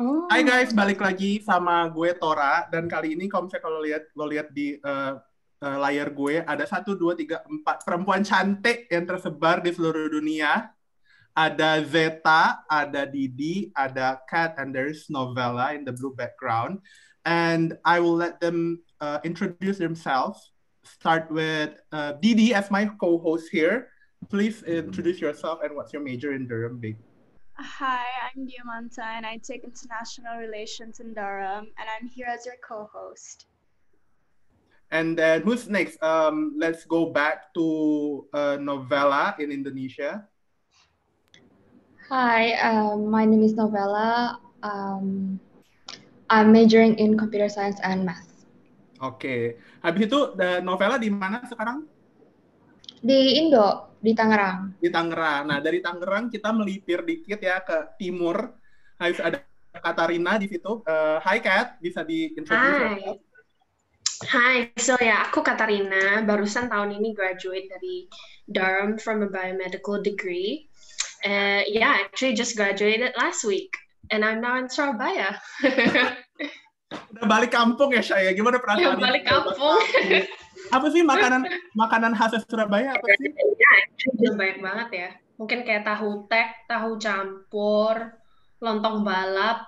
Oh. Hai guys, balik lagi sama gue Tora dan kali ini kalau misalnya kalau lihat lo lihat di uh, uh, layar gue ada satu dua tiga empat perempuan cantik yang tersebar di seluruh dunia. Ada Zeta, ada Didi, ada Kat, and there's Novella in the blue background. And I will let them uh, introduce themselves. Start with uh, Didi as my co-host here. Please introduce yourself and what's your major in Durham, babe. Hi, I'm Diamanta and I take international relations in Durham and I'm here as your co-host. And then who's next? Um, let's go back to uh, Novella in Indonesia. Hi, um, my name is Novella. Um, I'm majoring in computer science and math. Oke, okay. habis itu Novella di mana sekarang? Di Indo, di Tangerang. Di Tangerang. Nah, dari Tangerang kita melipir dikit ya ke timur. Harus ada Katarina di situ. Uh, hi Kat, bisa diintroduce? Hai. Hai, so ya yeah, aku Katarina, barusan tahun ini graduate dari Durham from a biomedical degree. Uh, yeah, actually just graduated last week, and I'm now in Surabaya. Udah balik kampung ya saya, gimana perasaan? Udah balik kampung. Apa sih makanan makanan khas Surabaya apa sih? Ya, banyak banget ya. Mungkin kayak tahu tek, tahu campur, lontong balap.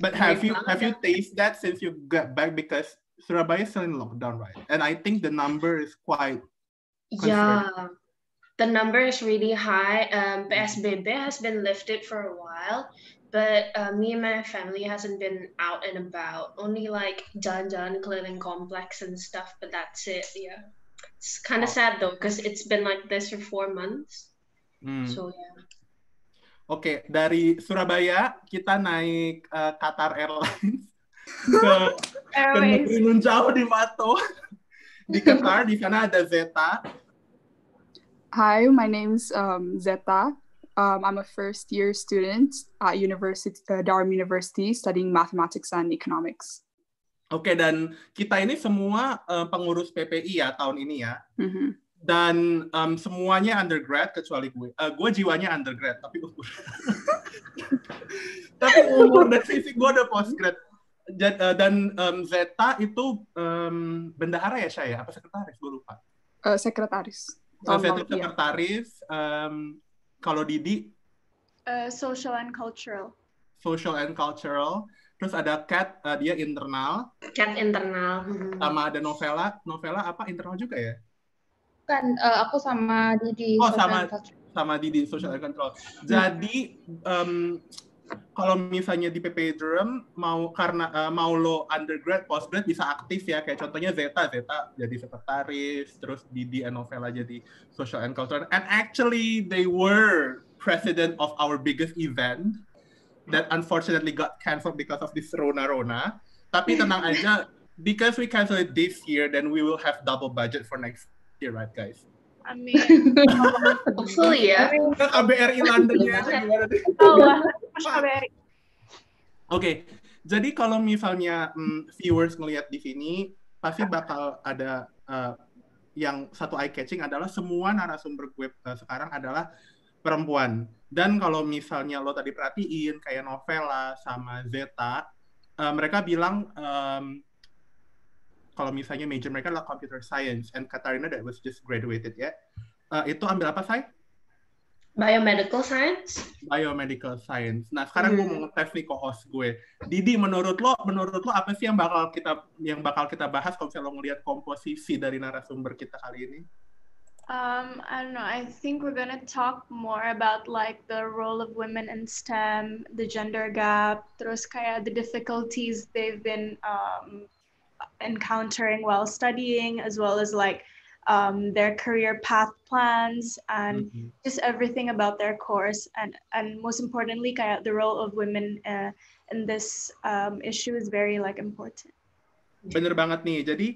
But have you have you tasted that since you got back because Surabaya is still in lockdown, right? And I think the number is quite. Yeah, the number is really high. Um, PSBB has been lifted for a while, but uh, me and my family hasn't been out and about. Only like done done keliling complex and stuff, but that's it. Yeah, it's kind of oh. sad though because it's been like this for four months. Mm. So yeah. Oke, okay, dari Surabaya kita naik uh, Qatar Airlines ke, ke negeri nun jauh di Mato. Di Qatar, di sana ada Zeta. Hi, my name's um, Zeta. Um, I'm a first year student at University, uh, Durham University studying mathematics and economics. Oke, okay, dan kita ini semua uh, pengurus PPI ya tahun ini ya. Mm-hmm. Dan um, semuanya undergrad kecuali gue. Uh, gue jiwanya undergrad, tapi umur. tapi umur dan fisik gue udah postgrad. Uh, dan um, Zeta itu um, bendahara ya saya apa sekretaris gue lupa. Uh, sekretaris. So, Zeta sekretaris. Um, kalau Didi? Uh, social and cultural. Social and cultural. Terus ada Cat, uh, dia internal. Cat internal. Sama ada Novela. Novela apa internal juga ya? Kan uh, aku sama Didi. Oh sama sama Didi social and control. Jadi um, kalau misalnya di PP Durham mau karena uh, mau lo undergrad, postgrad bisa aktif ya kayak contohnya Zeta, Zeta jadi sekretaris, terus Didi and Novela jadi social and cultural. And actually they were president of our biggest event that unfortunately got cancelled because of this Rona Rona. Tapi tenang aja, because we cancel it this year, then we will have double budget for next year, right guys? Amin. Ya. Ya. KBRI. Oke, jadi kalau misalnya um, viewers ngelihat di sini, pasti bakal ada uh, yang satu eye catching adalah semua narasumber gue uh, sekarang adalah perempuan. Dan kalau misalnya lo tadi perhatiin kayak Novela sama Zeta, uh, mereka bilang um, kalau misalnya major mereka adalah computer science and Katarina that was just graduated ya. Uh, itu ambil apa say? Biomedical science. Biomedical science. Nah sekarang hmm. gue mau ngetes nih co-host gue. Didi, menurut lo, menurut lo apa sih yang bakal kita yang bakal kita bahas kalau misalnya lo ngelihat komposisi dari narasumber kita kali ini? Um, I don't know. I think we're gonna talk more about like the role of women in STEM, the gender gap, terus kayak the difficulties they've been um, encountering while studying, as well as like um, their career path plans and mm-hmm. just everything about their course. And and most importantly, kayak the role of women uh, in this um, issue is very like important. Bener banget nih. Jadi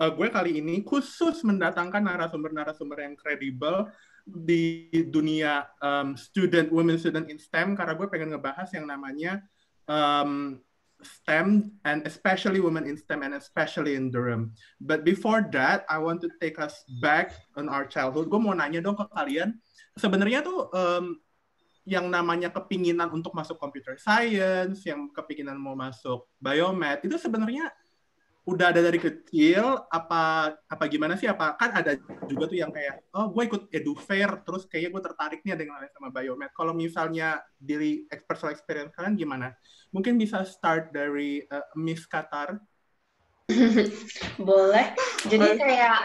uh, gue kali ini khusus mendatangkan narasumber-narasumber yang kredibel di dunia um, student women student in STEM karena gue pengen ngebahas yang namanya um, STEM and especially women in STEM and especially in Durham. But before that, I want to take us back on our childhood. Gue mau nanya dong ke kalian, sebenarnya tuh um, yang namanya kepinginan untuk masuk computer science, yang kepinginan mau masuk biomed, itu sebenarnya udah ada dari kecil apa apa gimana sih? Apa kan ada juga tuh yang kayak oh gue ikut edu fair terus kayaknya gue tertarik nih dengan sama biomed. Kalau misalnya dari personal experience kalian gimana? Mungkin bisa start dari uh, Miss Qatar. Boleh. Jadi kayak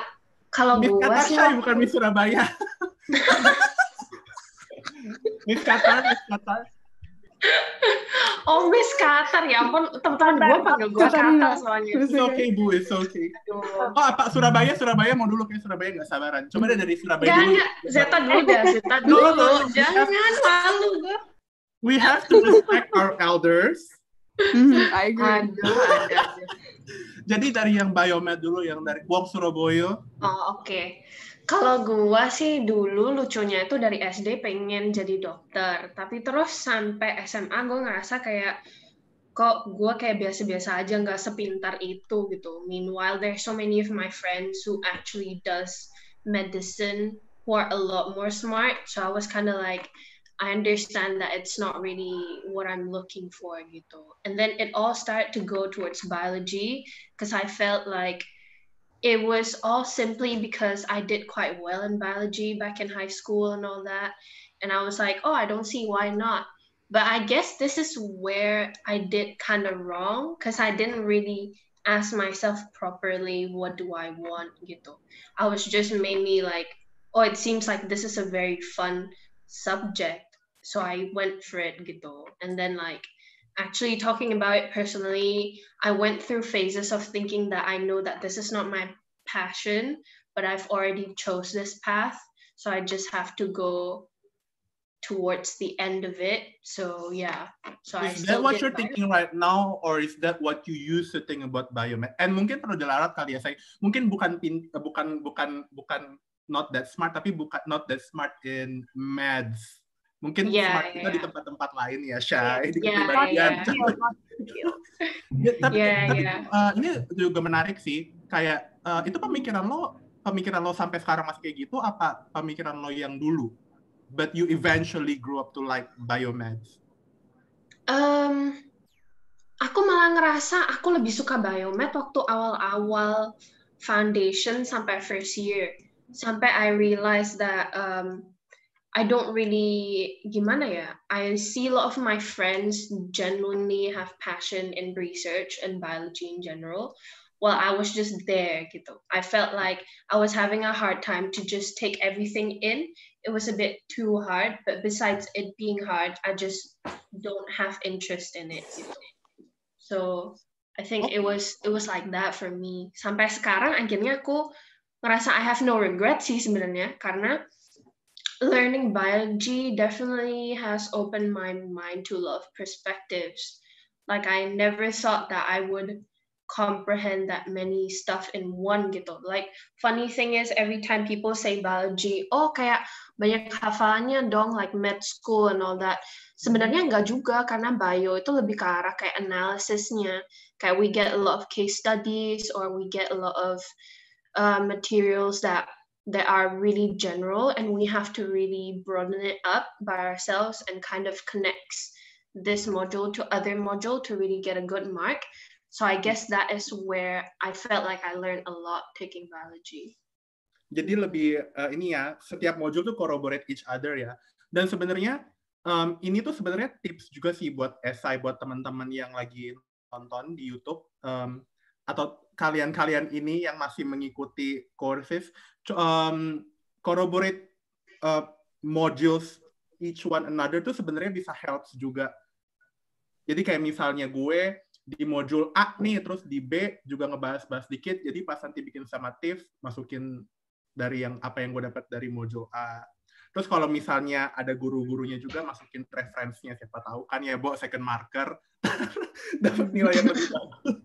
kalau Miss gue Qatar sih saya bukan Miss Surabaya. Miss Qatar Miss Qatar Oh Miss Qatar ya ampun teman-teman gue panggil gue. Qatar soalnya. It's okay bu it's okay oh apa Surabaya Surabaya mau dulu kayak Surabaya nggak sabaran coba deh dari Surabaya Gak, dulu gak. Zeta dulu dah, Zeta No, no, dulu. no. Jangan, malu gue. we have to respect our elders Mhm, I agree. Aduh. Jadi dari yang biomed dulu, yang dari Wong Surabaya. Oh, oke. Kalau gua sih dulu lucunya itu dari SD pengen jadi dokter, tapi terus sampai SMA gue ngerasa kayak kok gua kayak biasa-biasa aja nggak sepintar itu gitu. Meanwhile, there's so many of my friends who actually does medicine who are a lot more smart. So I was kind of like, I understand that it's not really what I'm looking for gitu. And then it all started to go towards biology because I felt like it was all simply because I did quite well in biology back in high school and all that. And I was like, oh, I don't see why not. But I guess this is where I did kind of wrong because I didn't really ask myself properly, what do I want? Gitu. I was just mainly like, oh, it seems like this is a very fun subject. So I went for it. Gitu. And then like, actually talking about it personally, I went through phases of thinking that I know that this is not my passion, but I've already chose this path. So I just have to go towards the end of it. So yeah. So Is still that what you're bio- thinking right now, or is that what you used to think about biomed? And mungkin perlu dilarat kali ya, saya. Mungkin bukan pin, eh, bukan bukan bukan not that smart, tapi bukan not that smart in meds. Mungkin Yeah, smart yeah, kita di yeah. tempat-tempat lain ya, Shay. Di Yeah, kepribadian. yeah. Ya, tapi Yeah, tapi yeah. uh, ini juga menarik sih. Kayak uh, itu pemikiran lo, pemikiran lo sampai sekarang masih kayak gitu apa pemikiran lo yang dulu? But you eventually grew up to like biomeds. Um, aku malah ngerasa aku lebih suka biomed waktu awal-awal foundation sampai first year. Sampai I realize that um, I don't really gimana ya. I see a lot of my friends genuinely have passion in research and biology in general. While I was just there gitu. I felt like I was having a hard time to just take everything in. It was a bit too hard, but besides it being hard, I just don't have interest in it. gitu. So I think it oh. was it was like that for me. Sampai sekarang akhirnya aku ngerasa I have no regret sih sebenarnya karena learning biology definitely has opened my mind to a lot of perspectives. Like I never thought that I would comprehend that many stuff in one gitu. Like funny thing is every time people say biology, oh kayak banyak hafalannya dong like med school and all that. Sebenarnya enggak juga karena bio itu lebih ke arah kayak analysisnya. Kayak we get a lot of case studies or we get a lot of uh, materials that that are really general and we have to really broaden it up by ourselves and kind of connects this module to other module to really get a good mark. So I guess that is where I felt like I learned a lot taking biology. Jadi lebih uh, ini ya, setiap modul tuh corroborate each other ya. Dan sebenarnya um, ini tuh sebenarnya tips juga sih buat esai buat teman-teman yang lagi nonton di YouTube um, atau kalian-kalian ini yang masih mengikuti courses co- um, corroborate uh, modules each one another tuh sebenarnya bisa helps juga. Jadi kayak misalnya gue di modul A nih, terus di B juga ngebahas-bahas dikit, jadi pas nanti bikin summative, masukin dari yang apa yang gue dapat dari modul A. Terus kalau misalnya ada guru-gurunya juga masukin referensinya siapa tahu kan ya, Bo, second marker dapat nilai yang lebih bagus.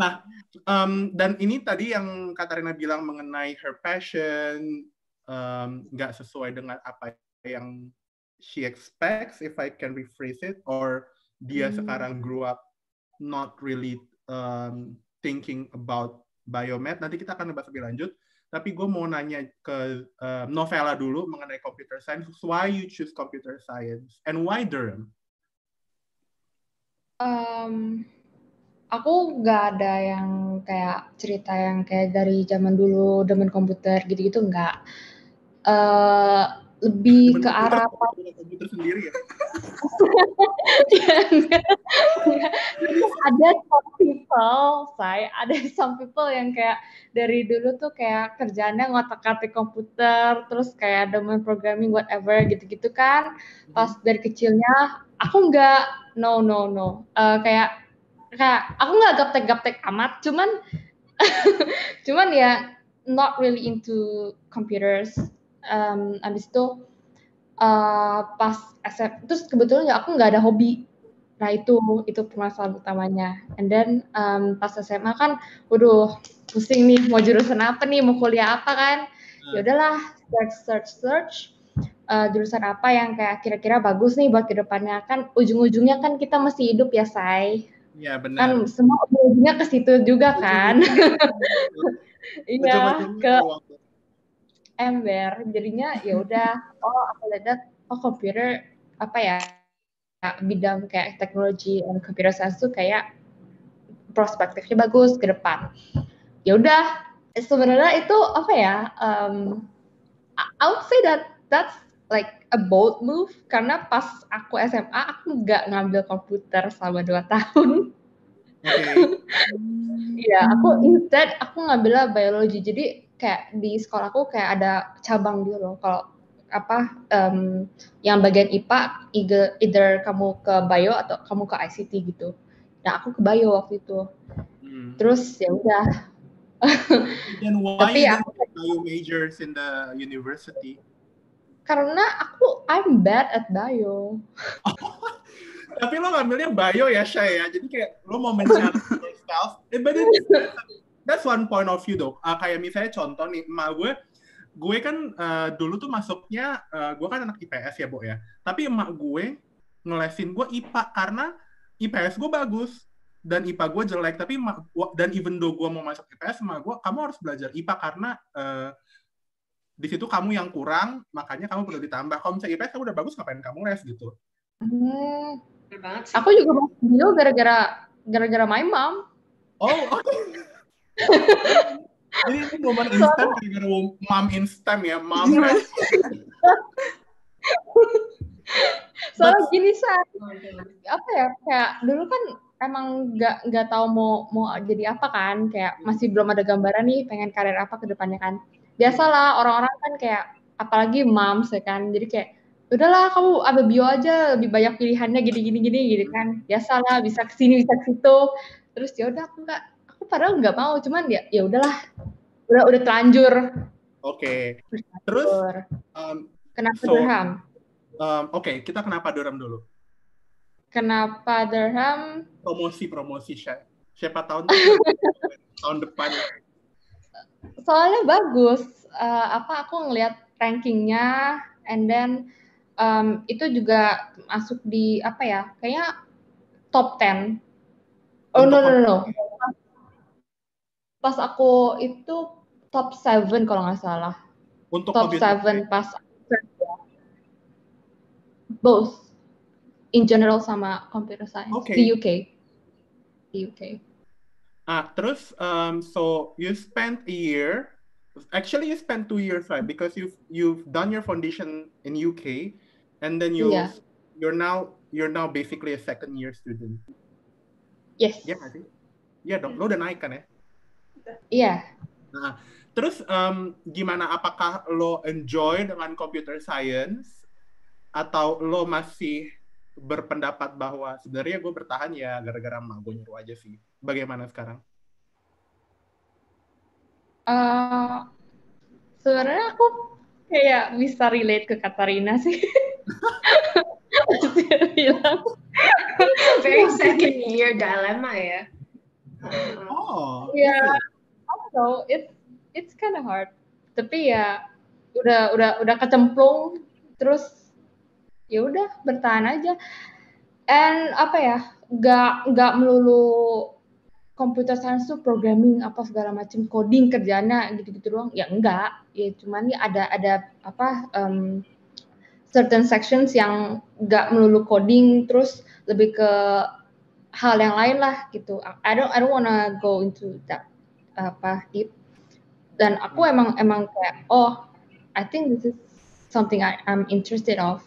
nah, um, dan ini tadi yang Katarina bilang mengenai her passion um, nggak sesuai dengan apa yang she expects, if I can rephrase it, or dia Hmm. sekarang grew up not really um, thinking about biomed. Nanti kita akan bahas lebih lanjut. Tapi gue mau nanya ke uh, Novella dulu mengenai computer science. Why you choose computer science and why Durham? Um, aku nggak ada yang kayak cerita yang kayak dari zaman dulu demen komputer gitu-gitu nggak. Uh, lebih demen ke arah apa? Komputer sendiri ya? ada some people, saya ada some people yang kayak dari dulu tuh kayak kerjanya ngotak-atik komputer, terus kayak demen programming whatever gitu-gitu kan. Pas dari kecilnya aku nggak, no no no, uh, kayak kayak aku nggak gaptek-gaptek amat, cuman cuman ya not really into computers. Um, abis itu uh, pas SM, terus kebetulan ya aku nggak ada hobi Nah itu itu permasalahan utamanya. And then um, pas SMA kan, waduh pusing nih mau jurusan apa nih, mau kuliah apa kan? Ya hmm. udahlah search search search uh, jurusan apa yang kayak kira-kira bagus nih buat ke depannya kan ujung-ujungnya kan kita masih hidup ya say. Iya benar. Kan semua ujungnya ke situ juga kan. Iya ke ember jadinya ya udah oh aku lihat oh komputer apa ya bidang kayak teknologi dan computer science tuh kayak prospektifnya bagus ke depan. Ya udah, sebenarnya itu apa ya? Um, I would say that that's like a bold move karena pas aku SMA aku nggak ngambil komputer selama dua tahun. Iya, okay. aku instead aku ngambilnya biologi. Jadi kayak di sekolahku kayak ada cabang gitu loh. Kalau apa um, yang bagian IPA either, either kamu ke bio atau kamu ke ICT gitu. Nah aku ke bio waktu itu. Hmm. Terus ya udah. Then why Tapi you aku, bio majors in the university? Karena aku I'm bad at bio. Tapi lo ngambilnya bio ya Shay ya. Jadi kayak lo mau mencari yourself. Eh, but that's one point of view dong. Uh, kayak misalnya contoh nih, emak gue gue kan uh, dulu tuh masuknya uh, gue kan anak IPS ya Bo ya tapi emak gue ngelesin gue IPA karena IPS gue bagus dan IPA gue jelek tapi emak, dan even though gue mau masuk IPS emak gue kamu harus belajar IPA karena uh, di situ kamu yang kurang makanya kamu perlu ditambah kalau misalnya IPS kamu udah bagus ngapain kamu les gitu hmm. aku juga masuk bio gara-gara gara-gara my mom oh okay. Jadi ini momen instan gara-gara mom instan ya, mom. Iya. Soalnya gini saya apa ya kayak dulu kan emang nggak nggak tahu mau mau jadi apa kan kayak masih belum ada gambaran nih pengen karir apa ke depannya kan biasalah orang-orang kan kayak apalagi moms ya kan jadi kayak udahlah kamu ambil bio aja lebih banyak pilihannya gini gini gini gitu kan. Biasalah bisa ke sini bisa ke situ. Terus ya udah aku nggak aku padahal nggak mau cuman ya ya udahlah udah udah telanjur oke. Okay. terus um, kenapa so, Durham um, oke okay, kita kenapa Durham dulu? Kenapa Durham promosi promosi siapa tahun tahun depan soalnya bagus uh, apa aku ngelihat rankingnya and then um, itu juga masuk di apa ya kayaknya top 10 oh no no no, pas aku itu top 7 kalau nggak salah. Untuk top 7 pas both in general sama computer science okay. di UK. Di UK. Ah, terus um, so you spent a year actually you spent two years right because you've you've done your foundation in UK and then you yeah. you're now you're now basically a second year student. Yes. Iya yeah, Iya dong, lo udah naik kan ya? Iya. Nah, terus um, gimana? Apakah lo enjoy dengan computer science atau lo masih berpendapat bahwa sebenarnya gue bertahan ya gara-gara emak gue nyuruh aja sih. Bagaimana sekarang? Uh, sebenarnya aku kayak bisa relate ke Katarina sih. bilang very second year dilemma ya. Oh. Iya. Yeah know it's it's kind of hard tapi ya udah udah udah kecemplung terus ya udah bertahan aja and apa ya nggak nggak melulu computer science tuh programming apa segala macam coding kerjanya gitu-gitu doang. Ya enggak. Ya cuman ya ada ada apa um, certain sections yang enggak melulu coding terus lebih ke hal yang lain lah gitu. I don't I don't wanna go into that apa deep. Dan aku emang emang kayak oh I think this is something I, I'm interested of.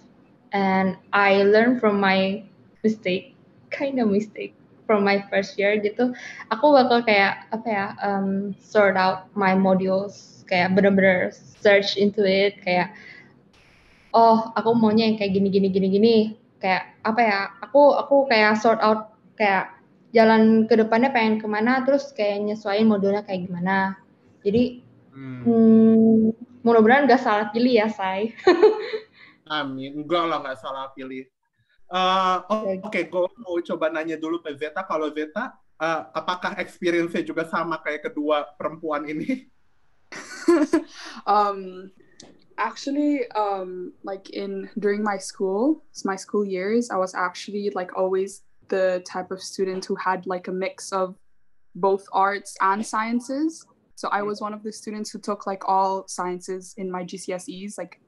And I learn from my mistake. Kind of mistake from my first year gitu aku bakal kayak apa ya um, sort out my modules kayak bener-bener search into it kayak oh aku maunya yang kayak gini gini gini gini. Kayak apa ya aku aku kayak sort out kayak jalan ke depannya pengen ke mana terus kayak nyesuaiin modulnya kayak gimana. Jadi hmm. Hmm, mudah-mudahan gak salah pilih ya say amin. Enggak lah nggak salah pilih Uh, Oke, okay, gue mau coba nanya dulu ke Zeta. Kalau Zeta, uh, apakah experience-nya juga sama kayak kedua perempuan ini? um, actually, um, like in during my school, my school years, I was actually like always the type of student who had like a mix of both arts and sciences. So I was one of the students who took like all sciences in my GCSEs, like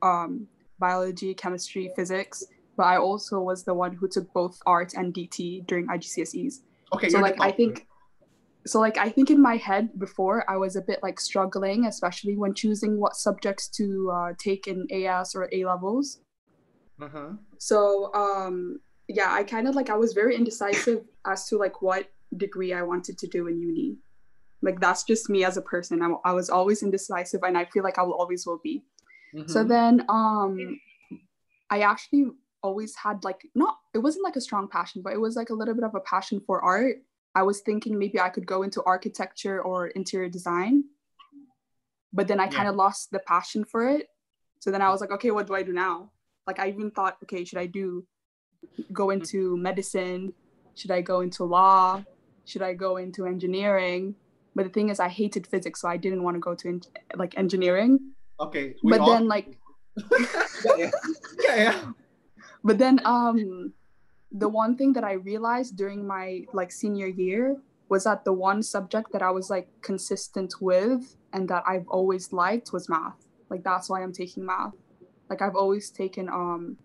um, biology, chemistry, physics but I also was the one who took both art and DT during IGCSEs. Okay, so like I think so like I think in my head before I was a bit like struggling, especially when choosing what subjects to uh, take in AS or A levels. Uh-huh. So um yeah, I kind of like I was very indecisive as to like what degree I wanted to do in uni. Like that's just me as a person. I, I was always indecisive, and I feel like I will always will be. Mm-hmm. So then um I actually always had like not it wasn't like a strong passion but it was like a little bit of a passion for art. I was thinking maybe i could go into architecture or interior design but then i yeah. kind of lost the passion for it. So then i was like okay what do i do now? Like i even thought okay should i do go mm-hmm. into medicine? Should i go into law? Should i go into engineering? But the thing is i hated physics so i didn't want to go to en- like engineering. Okay but all- then like yeah, yeah. yeah, yeah but then um the one thing that i realized during my like senior year was that the one subject that i was like consistent with and that i've always liked was math. Like that's why i'm taking math. Like i've always taken um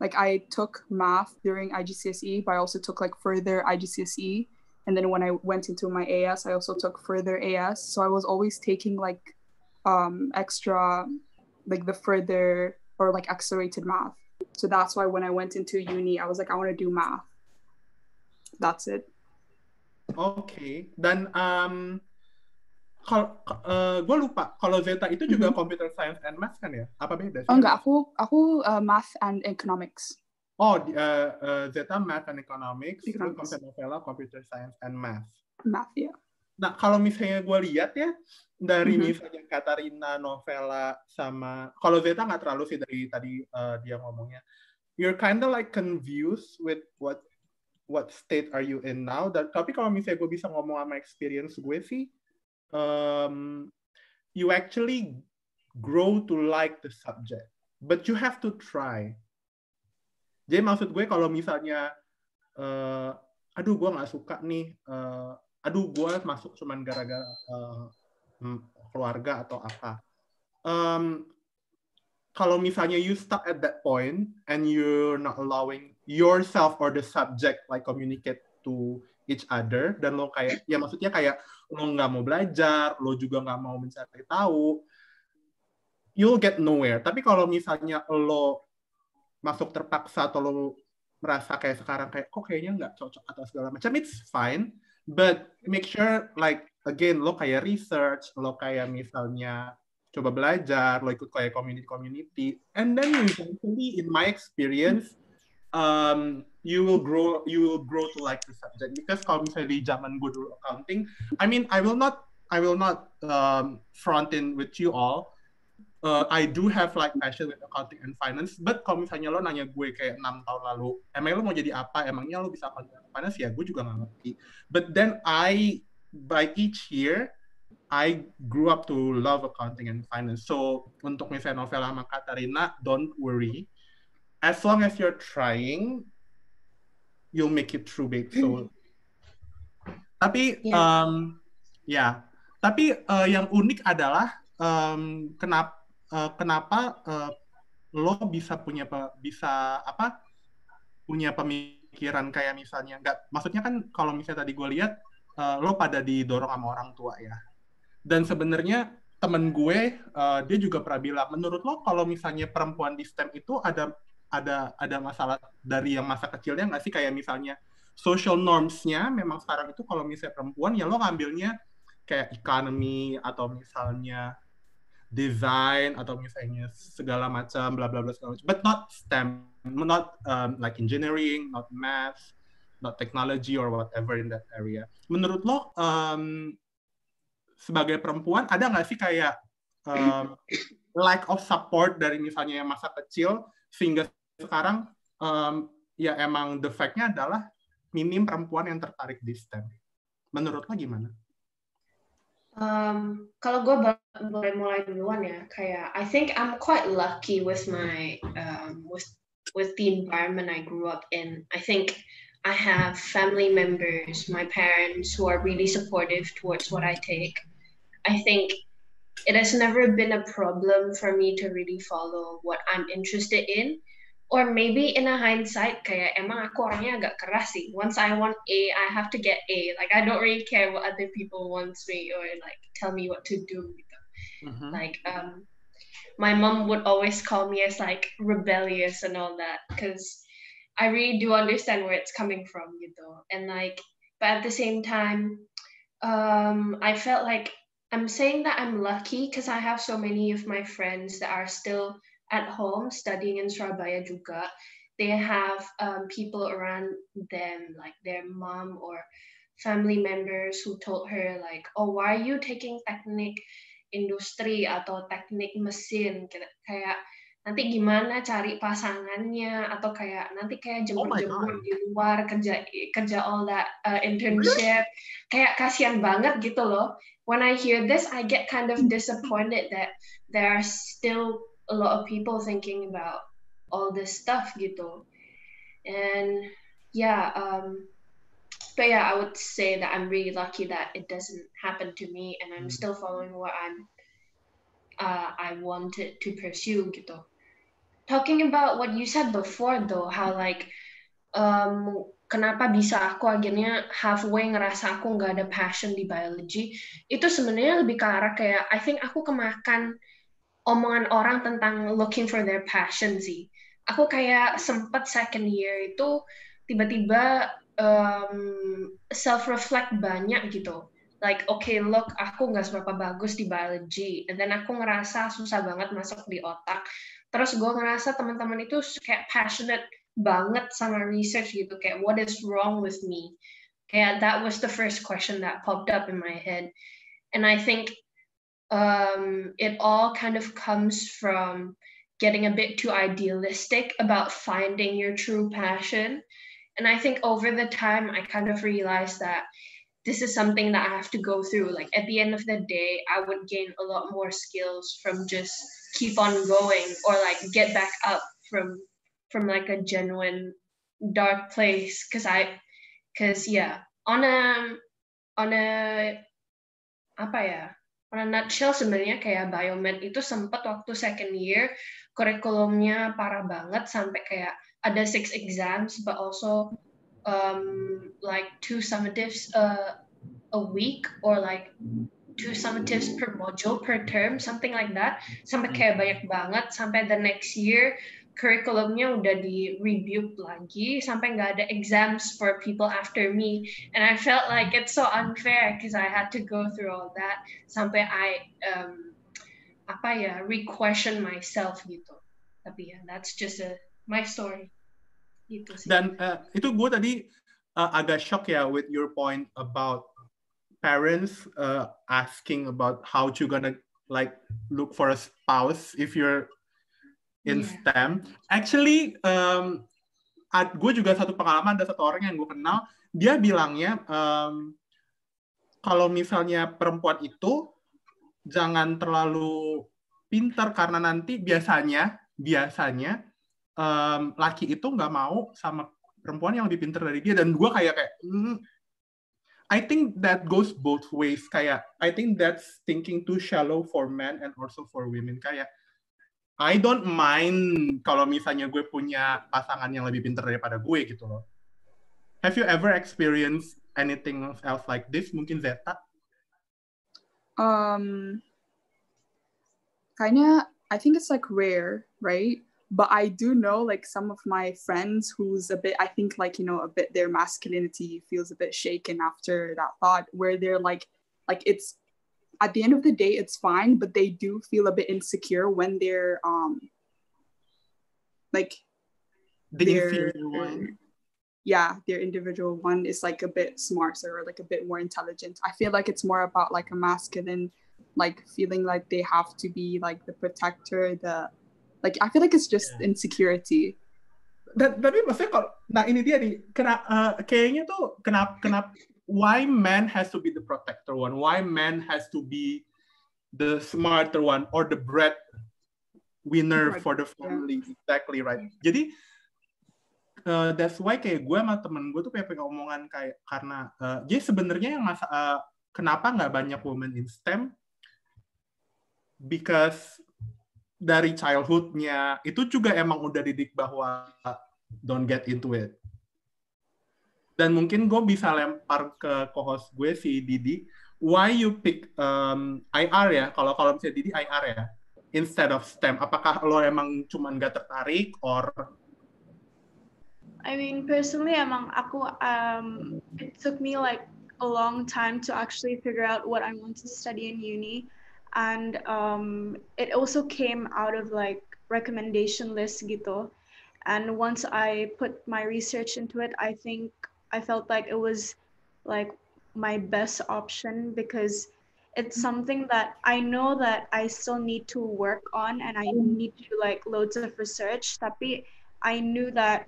like i took math during igcse but i also took like further igcse and then when i went into my as i also took further as so i was always taking like um extra like the further or like accelerated math so that's why when I went into uni, I was like, I want to do math. That's it. Okay. Dan um, kalau uh, gue lupa kalau Zeta itu juga mm -hmm. computer science and math kan ya? Apa beda sih? Oh enggak, aku aku uh, math and economics. Oh, uh, uh, Zeta math and economics, economics. novela computer science and math. Math ya. Yeah. Nah, kalau misalnya gue lihat ya, dari mm -hmm. misalnya Katarina, Novela, sama... Kalau Zeta nggak terlalu sih dari tadi uh, dia ngomongnya. You're kind of like confused with what what state are you in now. Dan, tapi kalau misalnya gue bisa ngomong sama experience gue sih, um, you actually grow to like the subject. But you have to try. Jadi maksud gue kalau misalnya, uh, aduh gue nggak suka nih, uh, aduh gue masuk cuman gara-gara uh, keluarga atau apa. Um, kalau misalnya you stuck at that point and you're not allowing yourself or the subject like communicate to each other dan lo kayak ya maksudnya kayak lo nggak mau belajar lo juga nggak mau mencari tahu you'll get nowhere tapi kalau misalnya lo masuk terpaksa atau lo merasa kayak sekarang kayak kok kayaknya nggak cocok atau segala macam it's fine but make sure like again lo kayak research lo kayak misalnya coba belajar lo ikut kayak community community and then eventually in my experience um, you will grow you will grow to like the subject. Because kalau misalnya di zaman gue dulu accounting I mean I will not I will not um, front in with you all uh, I do have like passion with accounting and finance, but kalau misalnya lo nanya gue kayak enam tahun lalu, emang lo mau jadi apa? Emangnya lo bisa accounting and finance? Ya, gue juga nggak ngerti. But then I, by each year, I grew up to love accounting and finance. So untuk misalnya novel sama Katarina, don't worry. As long as you're trying, you'll make it through, babe. So Tapi yeah. um, ya, tapi uh, yang unik adalah um, kenapa uh, kenapa uh, lo bisa punya bisa apa punya pemikiran kayak misalnya nggak maksudnya kan kalau misalnya tadi gue lihat uh, lo pada didorong sama orang tua ya. Dan sebenarnya temen gue uh, dia juga pernah bilang menurut lo kalau misalnya perempuan di STEM itu ada ada ada masalah dari yang masa kecilnya nggak sih? Kayak misalnya social normsnya memang sekarang itu kalau misalnya perempuan ya lo ngambilnya kayak economy atau misalnya design atau misalnya segala macam bla bla bla segala macam. But not STEM not um, like engineering not math not technology or whatever in that area. Menurut lo um, sebagai perempuan ada nggak sih kayak um, lack of support dari misalnya masa kecil sehingga sekarang um, ya emang the fact-nya adalah minim perempuan yang tertarik di STEM? Menurut lo gimana? Um, kalau gue boleh mulai duluan ya, kayak I think I'm quite lucky with my um, with with the environment I grew up in. I think I have family members, my parents who are really supportive towards what I take. I think it has never been a problem for me to really follow what I'm interested in or maybe in a hindsight kayak emang aku orangnya agak keras sih once I want A I have to get A like I don't really care what other people wants me or like tell me what to do gitu. Mm-hmm. like um my mom would always call me as like rebellious and all that because I really do understand where it's coming from gitu and like but at the same time um I felt like I'm saying that I'm lucky because I have so many of my friends that are still at home studying in Surabaya juga, they have um, people around them, like their mom or family members who told her like, oh, why are you taking teknik industri atau teknik mesin? Kayak nanti gimana cari pasangannya? Atau kayak nanti kayak oh jemur-jemur oh di luar kerja kerja all that uh, internship. Kayak kasihan banget gitu loh. When I hear this I get kind of disappointed that there are still a lot of people thinking about all this stuff gitu and yeah um but yeah i would say that i'm really lucky that it doesn't happen to me and i'm mm. still following what i'm uh, i wanted to pursue gitu talking about what you said before though how like um kenapa bisa aku akhirnya halfway ngerasa aku nggak ada passion di biology itu sebenarnya lebih ke arah kayak I think aku kemakan omongan orang tentang looking for their passion sih. Aku kayak sempet second year itu tiba-tiba um, self reflect banyak gitu. Like, okay, look, aku nggak seberapa bagus di biology, and then aku ngerasa susah banget masuk di otak. Terus gue ngerasa teman-teman itu kayak passionate banget sama research gitu, kayak what is wrong with me? Kayak that was the first question that popped up in my head, and I think um, it all kind of comes from getting a bit too idealistic about finding your true passion. And I think over the time, I kind of realized that this is something that I have to go through. Like at the end of the day, I would gain a lot more skills from just keep on going or like get back up from from like a genuine dark place. Cause I, cause yeah, on a on a apa ya on a nutshell sebenarnya kayak biomed itu sempat waktu second year kurikulumnya parah banget sampai kayak ada six exams but also um, like two summatives uh, a week or like two summatives per module per term something like that. Sampai kayak banyak banget. Sampai the next year curriculumnya udah di review lagi sampai nggak ada exams for people after me. And I felt like it's so unfair because I had to go through all that sampai I um, apa ya re-question myself gitu. Tapi ya that's just a my story. Gitu sih. dan uh, itu gue tadi uh, agak shock ya with your point about parents uh, asking about how you gonna like look for a spouse if you're in yeah. STEM. Actually, um, gue juga satu pengalaman ada satu orang yang gue kenal, dia bilangnya um, kalau misalnya perempuan itu jangan terlalu pintar karena nanti biasanya biasanya um, laki itu nggak mau sama perempuan yang lebih pintar dari dia dan gue kayak kayak mm, I think that goes both ways. Kayak I think that's thinking too shallow for men and also for women. Kayak I don't mind kalau misalnya gue punya pasangan yang lebih pintar daripada gue gitu loh. Have you ever experienced anything else like this? Mungkin Zeta? Um, kayaknya I think it's like rare, right? but I do know like some of my friends who's a bit, I think like, you know, a bit their masculinity feels a bit shaken after that thought where they're like, like it's at the end of the day, it's fine, but they do feel a bit insecure when they're um like their, yeah, their individual one is like a bit smarter or like a bit more intelligent. I feel like it's more about like a masculine like feeling like they have to be like the protector, the like I feel like it's just yeah. insecurity. Dan, tapi maksudnya kalau nah ini dia nih kena, uh, kayaknya tuh kenapa kenapa why man has to be the protector one why man has to be the smarter one or the bread winner right. for the family yeah. exactly right jadi uh, that's why kayak gue sama temen gue tuh kayak omongan kayak karena uh, jadi sebenarnya yang masa uh, kenapa nggak banyak women in STEM because dari childhoodnya itu juga emang udah didik bahwa don't get into it. Dan mungkin gue bisa lempar ke co-host gue si Didi, why you pick um, IR ya? Kalau kalau misalnya Didi IR ya, instead of STEM. Apakah lo emang cuman gak tertarik or? I mean, personally, emang aku um, it took me like a long time to actually figure out what I want to study in uni. And um, it also came out of like recommendation lists gitu. And once i put my research into it i think i felt like it was like my best option because it's mm-hmm. something that i know that i still need to work on and i need to do like loads of research tapi i knew that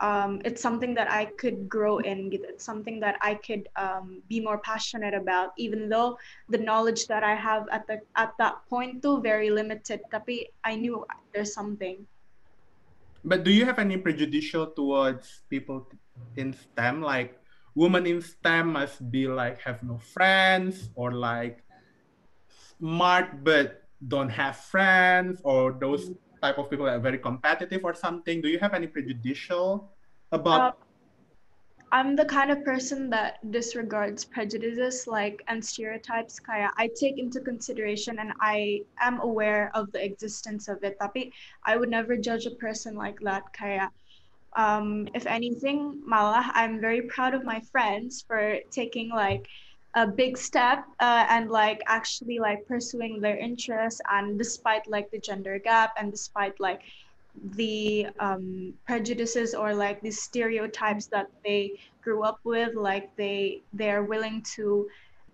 um, it's something that I could grow in. It's something that I could um, be more passionate about, even though the knowledge that I have at the at that point too very limited. Tapi I knew there's something. But do you have any prejudicial towards people in STEM? Like women in STEM must be like have no friends or like smart but don't have friends or those type of people that are very competitive or something? Do you have any prejudicial about? Uh, I'm the kind of person that disregards prejudices like and stereotypes. Kaya I take into consideration and I am aware of the existence of it. Tapi I would never judge a person like that. Kaya um, if anything, malah I'm very proud of my friends for taking like a big step uh, and like actually like pursuing their interests and despite like the gender gap and despite like the um, prejudices or like the stereotypes that they grew up with like they they're willing to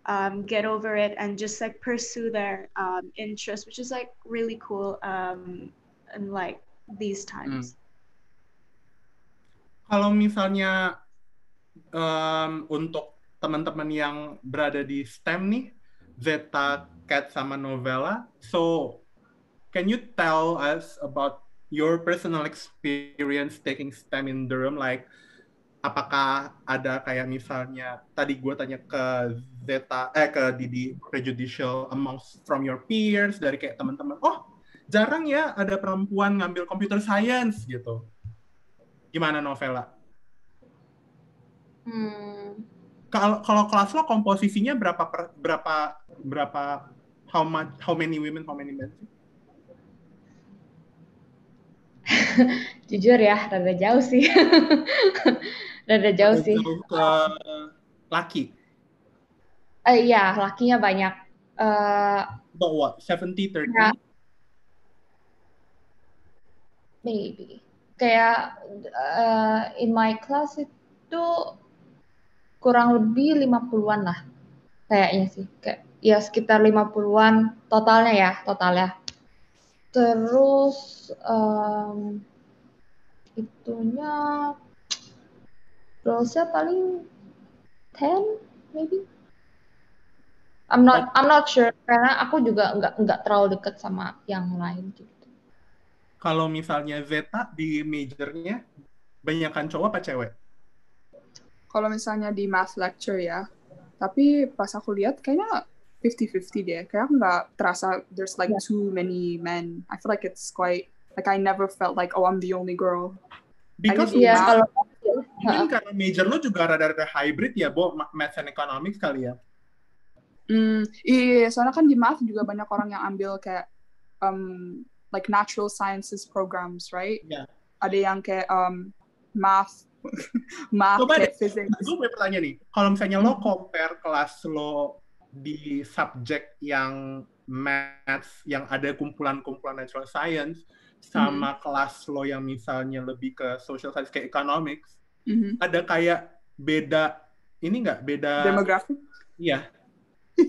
um, get over it and just like pursue their um, interests which is like really cool um, in like these times mm. Kalau misalnya um, untuk teman-teman yang berada di STEM nih, Zeta, Cat, sama Novella. So, can you tell us about your personal experience taking STEM in Durham? Like, apakah ada kayak misalnya tadi gue tanya ke Zeta, eh ke Didi prejudicial amongst from your peers dari kayak teman-teman, oh jarang ya ada perempuan ngambil computer science gitu. Gimana Novella? Hmm, kalau kalau kelas lo komposisinya berapa per, berapa berapa how much how many women how many men Jujur ya, rada jauh sih. rada jauh sih. Jauh ke laki. Uh, iya, lakinya banyak. Uh, About what? 70 30? Ya. Maybe. Kayak uh, in my class itu kurang lebih 50-an lah kayaknya sih. Kayak ya sekitar 50-an totalnya ya totalnya. Terus um, itunya dosanya paling 10 maybe. I'm not I'm not sure karena aku juga nggak nggak terlalu deket sama yang lain gitu. Kalau misalnya Zeta di majornya banyakkan cowok apa cewek? kalau misalnya di math lecture ya. Tapi pas aku lihat kayaknya 50-50 deh. Kayak nggak terasa there's like yeah. too many men. I feel like it's quite like I never felt like oh I'm the only girl. Because ya kalau mungkin karena major lo juga rada-rada hybrid ya Bo math and economics kali ya? Hmm, iya, soalnya kan di math juga banyak orang yang ambil kayak um, like natural sciences programs, right? Yeah. Ada yang kayak um, math, math Coba kayak deh, physics. Gue punya pertanyaan nih, kalau misalnya lo compare kelas lo di subjek yang math yang ada kumpulan-kumpulan natural science sama mm-hmm. kelas lo yang misalnya lebih ke social science kayak economics mm-hmm. ada kayak beda ini nggak beda demografik iya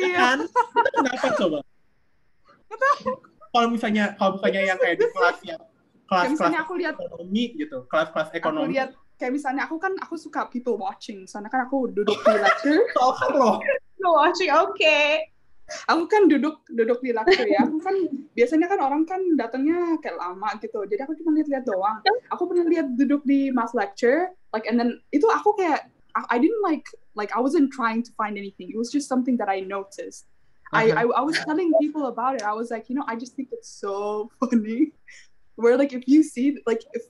iya kan kenapa coba kalau misalnya kalau misalnya yang kayak di kelas yang kelas kelas aku lihat ekonomi gitu kelas kelas ekonomi. aku lihat kayak misalnya aku kan aku suka people watching. Soalnya kan aku duduk di lecture. People watching oke. Okay. aku kan duduk duduk di lecture ya. Aku kan biasanya kan orang kan datangnya kayak lama gitu. Jadi aku cuma lihat-lihat doang. Aku pernah lihat duduk di math lecture like and then itu aku kayak I, I didn't like like I wasn't trying to find anything. It was just something that I noticed I, uh-huh. I, I was telling people about it. I was like, you know, I just think it's so funny. Where like if you see like if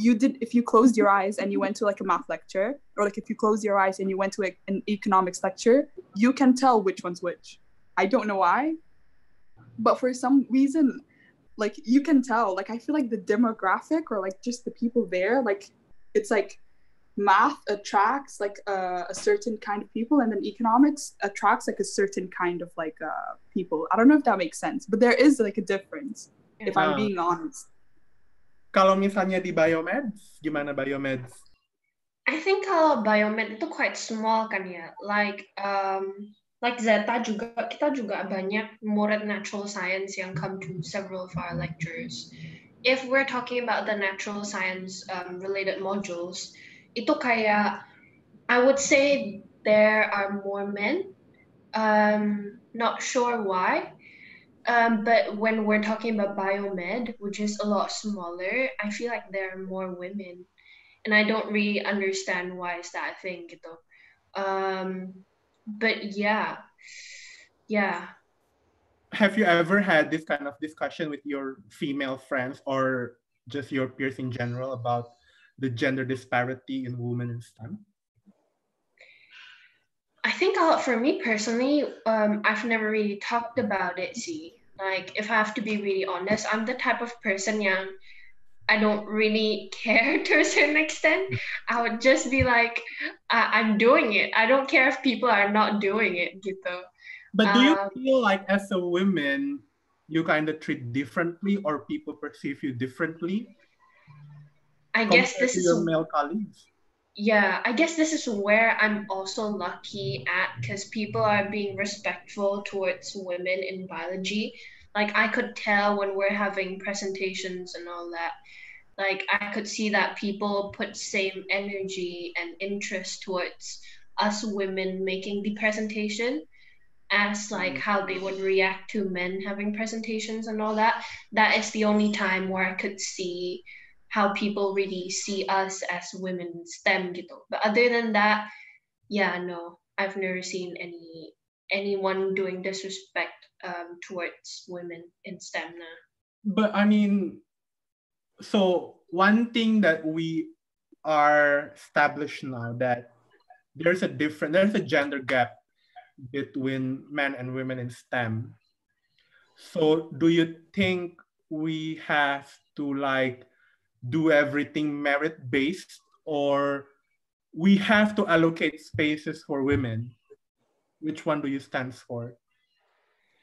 you did if you closed your eyes and you went to like a math lecture or like if you closed your eyes and you went to like, an economics lecture you can tell which one's which i don't know why but for some reason like you can tell like i feel like the demographic or like just the people there like it's like math attracts like a, a certain kind of people and then economics attracts like a certain kind of like uh, people i don't know if that makes sense but there is like a difference if i'm being honest Kalau misalnya di biomeds, gimana biomeds? I think kalau biomed itu quite small kan ya. Like um, like Zeta juga kita juga banyak murid natural science yang come to several of our lectures. If we're talking about the natural science um, related modules, itu kayak I would say there are more men. Um, not sure why. Um, but when we're talking about biomed, which is a lot smaller, I feel like there are more women, and I don't really understand why is that thing gitu. Um, but yeah, yeah. Have you ever had this kind of discussion with your female friends or just your peers in general about the gender disparity in women in STEM? I think I'll, for me personally, um, I've never really talked about it. See, like if I have to be really honest, I'm the type of person young. I don't really care to a certain extent. I would just be like, I- am doing it. I don't care if people are not doing it, gitu. But do you um, feel like as a woman, you kind of treat differently, or people perceive you differently? I guess this is your male colleagues yeah, I guess this is where I'm also lucky at because people are being respectful towards women in biology. Like I could tell when we're having presentations and all that. Like I could see that people put same energy and interest towards us women making the presentation as like mm-hmm. how they would react to men having presentations and all that. That is the only time where I could see how people really see us as women in STEM gitu. But other than that, yeah, no, I've never seen any anyone doing disrespect um, towards women in STEM now. But I mean, so one thing that we are established now that there's a different there's a gender gap between men and women in STEM. So do you think we have to like do everything merit based or we have to allocate spaces for women which one do you stand for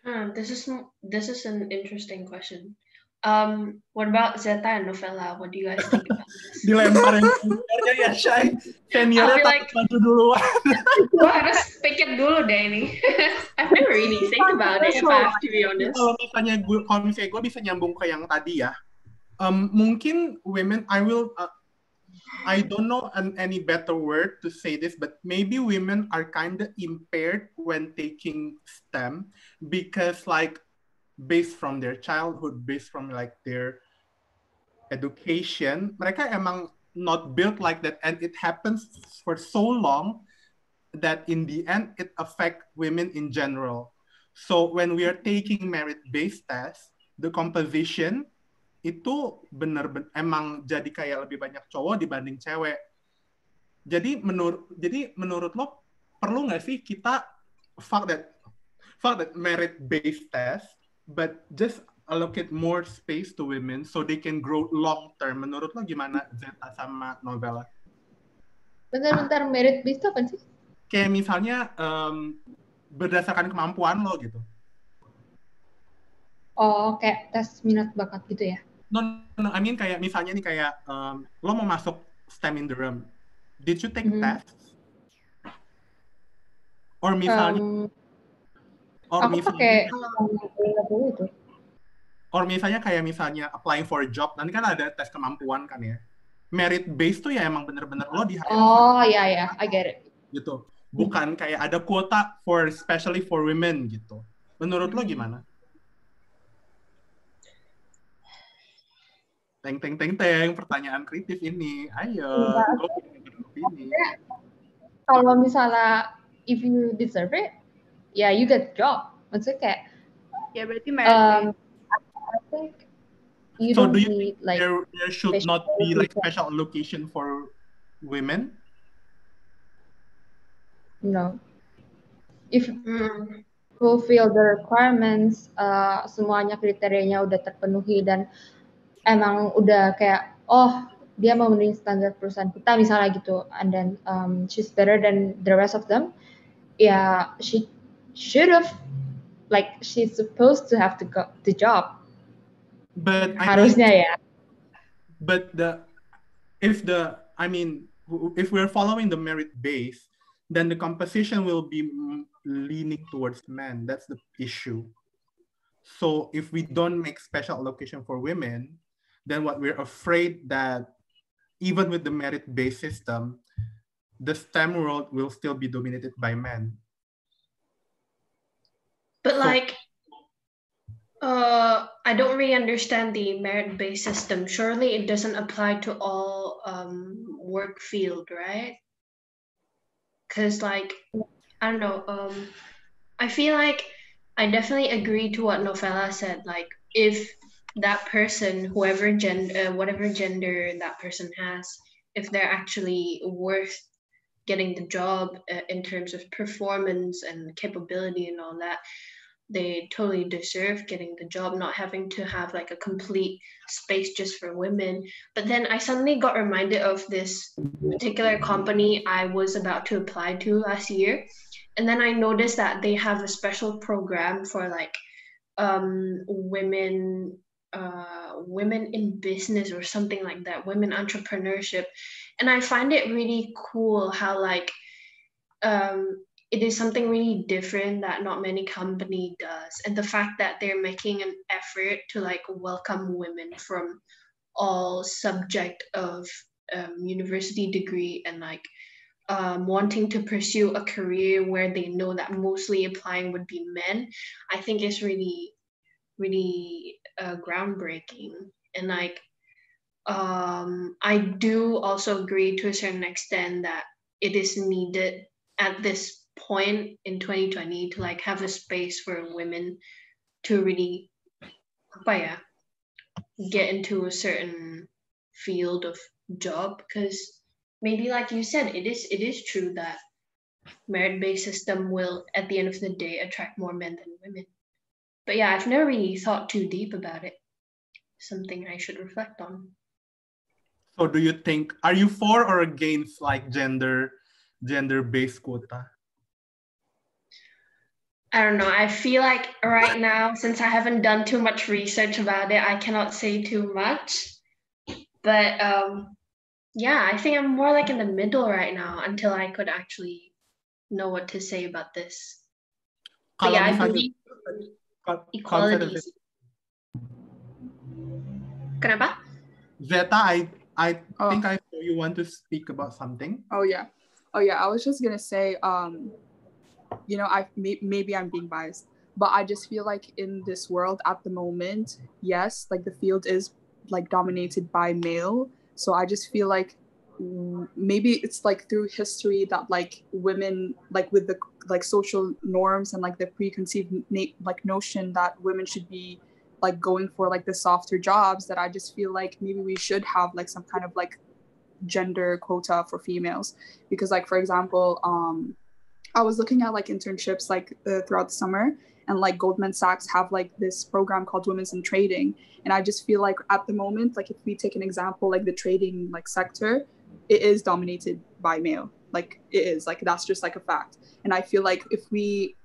hmm, this is this is an interesting question um, what about Zeta and Novella? What do you guys think about this? Dilemparin seniornya ya, Shay. Seniornya like, duluan. gue harus pikir dulu deh ini. I've never really think about it, if I have to be honest. Kalau misalnya gue, kalau misalnya gue bisa nyambung ke yang tadi ya, um, mungkin women I will uh, I don't know an, any better word to say this, but maybe women are kind of impaired when taking STEM because, like, based from their childhood, based from like their education, mereka emang not built like that, and it happens for so long that in the end it affect women in general. So when we are taking merit-based tests, the composition itu benar benar emang jadi kayak lebih banyak cowok dibanding cewek. Jadi menurut jadi menurut lo perlu nggak sih kita fuck that fuck that merit based test, but just allocate more space to women so they can grow long term. Menurut lo gimana Zeta sama Novella? Bentar-bentar merit based apa sih? Kayak misalnya um, berdasarkan kemampuan lo gitu. Oh, kayak tes minat bakat gitu ya? No, no, I mean kayak misalnya nih kayak um, lo mau masuk STEM in the room. Did you take mm -hmm. tests? Or misalnya um, or aku misalnya, pakai itu. Or misalnya kayak misalnya applying for a job, nanti kan ada tes kemampuan kan ya. Merit based tuh ya emang bener-bener lo di Oh iya ya, I get it. Gitu. Bukan kayak ada kuota for especially for women gitu. Menurut lo gimana? Teng teng teng teng pertanyaan kritis ini. Ayo. ini. Kalau misalnya if you deserve it, yeah, you get the job. Maksudnya kayak ya berarti merit. Um, I think you so don't do you need like there, there should not be like special allocation for women? No. If mm. fulfill the requirements, uh, semuanya kriterianya udah terpenuhi dan emang udah kayak oh dia memenuhi standar perusahaan kita misalnya gitu. And then um, she's better than the rest of them. Ya yeah, she should have like she's supposed to have to go the job. But harusnya I ya. But the if the I mean if we're following the merit base then the composition will be leaning towards men. That's the issue. So if we don't make special allocation for women then what we're afraid that even with the merit-based system, the STEM world will still be dominated by men. But so, like, uh, I don't really understand the merit-based system. Surely it doesn't apply to all um, work field, right? Because like, I don't know. Um, I feel like I definitely agree to what Novella said. Like, if that person, whoever gender, uh, whatever gender that person has, if they're actually worth getting the job uh, in terms of performance and capability and all that, they totally deserve getting the job, not having to have like a complete space just for women. But then I suddenly got reminded of this particular company I was about to apply to last year. And then I noticed that they have a special program for like um, women uh, women in business or something like that, women entrepreneurship. And I find it really cool how like um, it is something really different that not many company does. And the fact that they're making an effort to like welcome women from all subject of um, university degree and like um, wanting to pursue a career where they know that mostly applying would be men, I think is really, really uh, groundbreaking. And like um, I do also agree to a certain extent that it is needed at this point in 2020 to like have a space for women to really ya, get into a certain field of job. Because maybe like you said it is it is true that merit-based system will at the end of the day attract more men than women but yeah, I've never really thought too deep about it. Something I should reflect on. So do you think are you for or against like gender gender based quota? I don't know. I feel like right now, since I haven't done too much research about it, I cannot say too much. But um, yeah, I think I'm more like in the middle right now until I could actually know what to say about this. But yeah, I believe equality. Kenapa? Zeta, I I oh. think I saw you want to speak about something. Oh yeah, oh yeah. I was just gonna say, um, you know, I may, maybe I'm being biased, but I just feel like in this world at the moment, yes, like the field is like dominated by male. So I just feel like maybe it's like through history that like women like with the like social norms and like the preconceived na- like notion that women should be like going for like the softer jobs that i just feel like maybe we should have like some kind of like gender quota for females. Because like for example um i was looking at like internships like uh, throughout the summer and like goldman sachs have like this program called women's in trading. And i just feel like at the moment like if we take an example like the trading like sector it is dominated by male. Like it is. Like that's just like a fact. And i feel like if we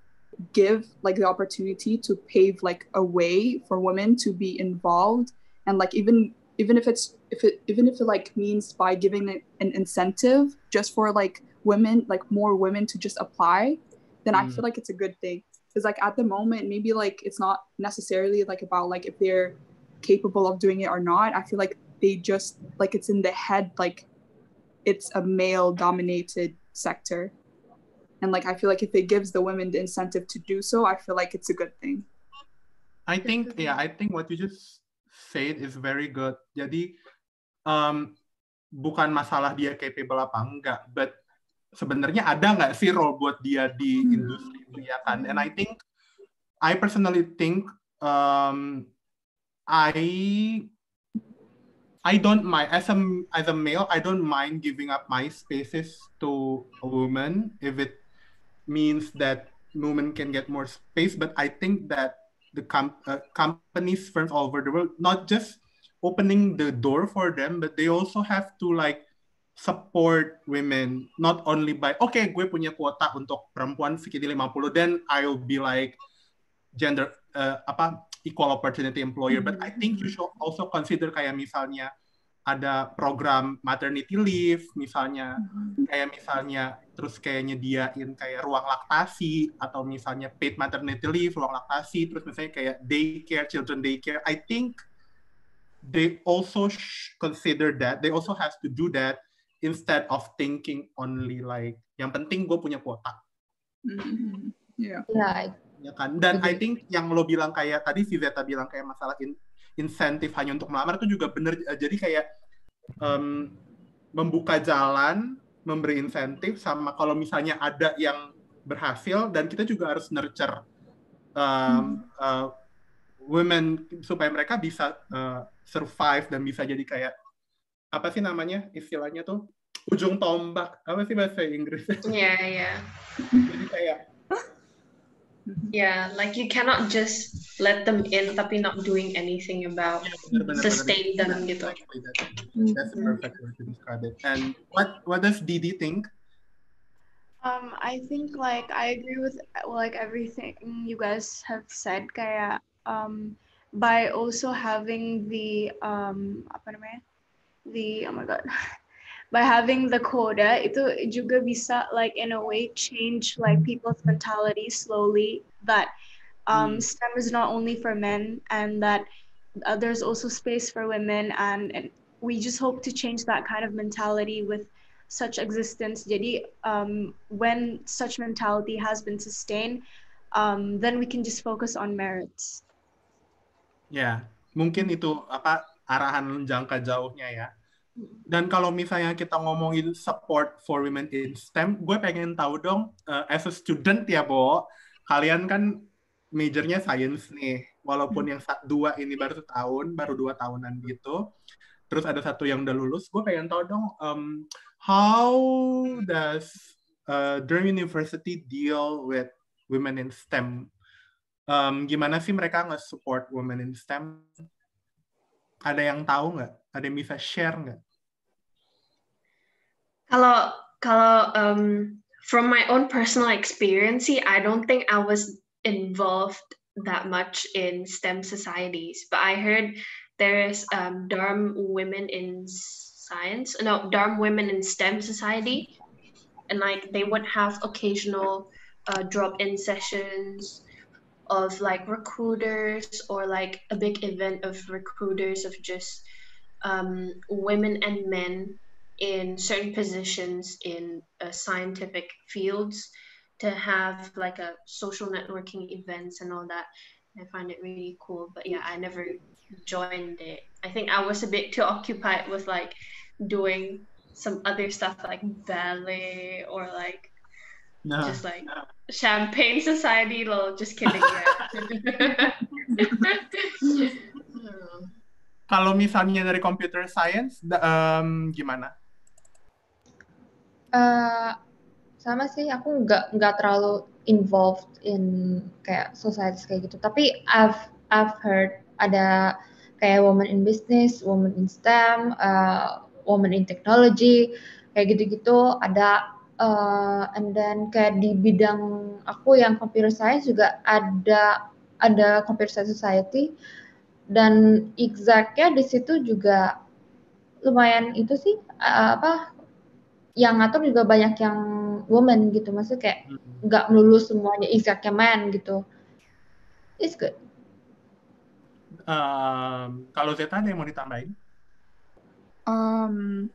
give like the opportunity to pave like a way for women to be involved and like even even if it's if it even if it like means by giving it an incentive just for like women like more women to just apply then mm. i feel like it's a good thing. Because like at the moment maybe like it's not necessarily like about like if they're capable of doing it or not. I feel like they just like it's in the head like it's a male dominated sector. And like i feel like if it gives the women the incentive to do so i feel like it's a good thing. I think yeah i think what you just said is very good. Jadi um, bukan masalah dia capable apa enggak but sebenarnya ada nggak sih role buat dia di hmm. industri ya kan? And I think I personally think um, I I don't mind as a as a male. I don't mind giving up my spaces to a woman if it means that women can get more space. But I think that the com- uh, companies firms all over the world, not just opening the door for them, but they also have to like support women not only by okay, gue punya kuota untuk perempuan sekitar 50 then I'll be like gender uh, apa equal opportunity employer. But I think you should also consider kayak misalnya ada program maternity leave, misalnya kayak misalnya terus kayak nyediain kayak ruang laktasi atau misalnya paid maternity leave, ruang laktasi, terus misalnya kayak daycare, children daycare. I think they also consider that, they also have to do that instead of thinking only like yang penting gue punya kuota. Mm-hmm. Yeah. Yeah ya kan dan I think yang lo bilang kayak tadi si Zeta bilang kayak masalah in, insentif hanya untuk melamar itu juga bener eh, jadi kayak um, membuka jalan memberi insentif sama kalau misalnya ada yang berhasil dan kita juga harus nurture um, uh, women supaya mereka bisa uh, survive dan bisa jadi kayak apa sih namanya istilahnya tuh ujung tombak apa sih bahasa Inggris? Iya yeah, iya. Yeah. jadi kayak. Yeah, like you cannot just let them in tapi not doing anything about yeah, sustain them gitu. Exactly that. That's the perfect way to describe it. And what what does Didi think? Um, I think like I agree with like everything you guys have said. Kayak um, by also having the um apa namanya the oh my god by having the quota itu juga bisa like in a way change like people's mentality slowly that um, mm. STEM is not only for men and that uh, there's also space for women and, and we just hope to change that kind of mentality with such existence. Jadi um, when such mentality has been sustained, um, then we can just focus on merits. Ya, yeah, mungkin itu apa arahan jangka jauhnya ya. Dan kalau misalnya kita ngomongin support for women in STEM, gue pengen tahu dong, uh, as a student ya, Bo, kalian kan majornya science nih, walaupun yang dua ini baru setahun, baru dua tahunan gitu. Terus ada satu yang udah lulus, gue pengen tahu dong, um, how does uh, Durham University deal with women in STEM? Um, gimana sih mereka nge-support women in STEM? Ada yang tahu nggak? Ada yang bisa share nggak? Kalau kalau um, from my own personal experience, I don't think I was involved that much in STEM societies, but I heard there is um, Women in Science, no, Durham Women in STEM Society, and like they would have occasional uh, drop-in sessions of like recruiters or like a big event of recruiters of just um, women and men in certain positions in uh, scientific fields to have like a social networking events and all that. I find it really cool. But yeah, I never joined it. I think I was a bit too occupied with like doing some other stuff like ballet or like no. just like champagne society lo just kidding ya kalau misalnya dari computer science um, gimana? Uh, sama sih aku nggak nggak terlalu involved in kayak society kayak gitu. Tapi I've I've heard ada kayak woman in business, woman in STEM, uh, woman in technology, kayak gitu-gitu ada uh, and then kayak di bidang aku yang computer science juga ada ada computer science society dan exactnya di situ juga lumayan itu sih uh, apa yang ngatur juga banyak yang woman gitu maksudnya kayak hmm. nggak melulu semuanya exactnya man gitu it's good um, kalau Zeta ada yang mau ditambahin? Um,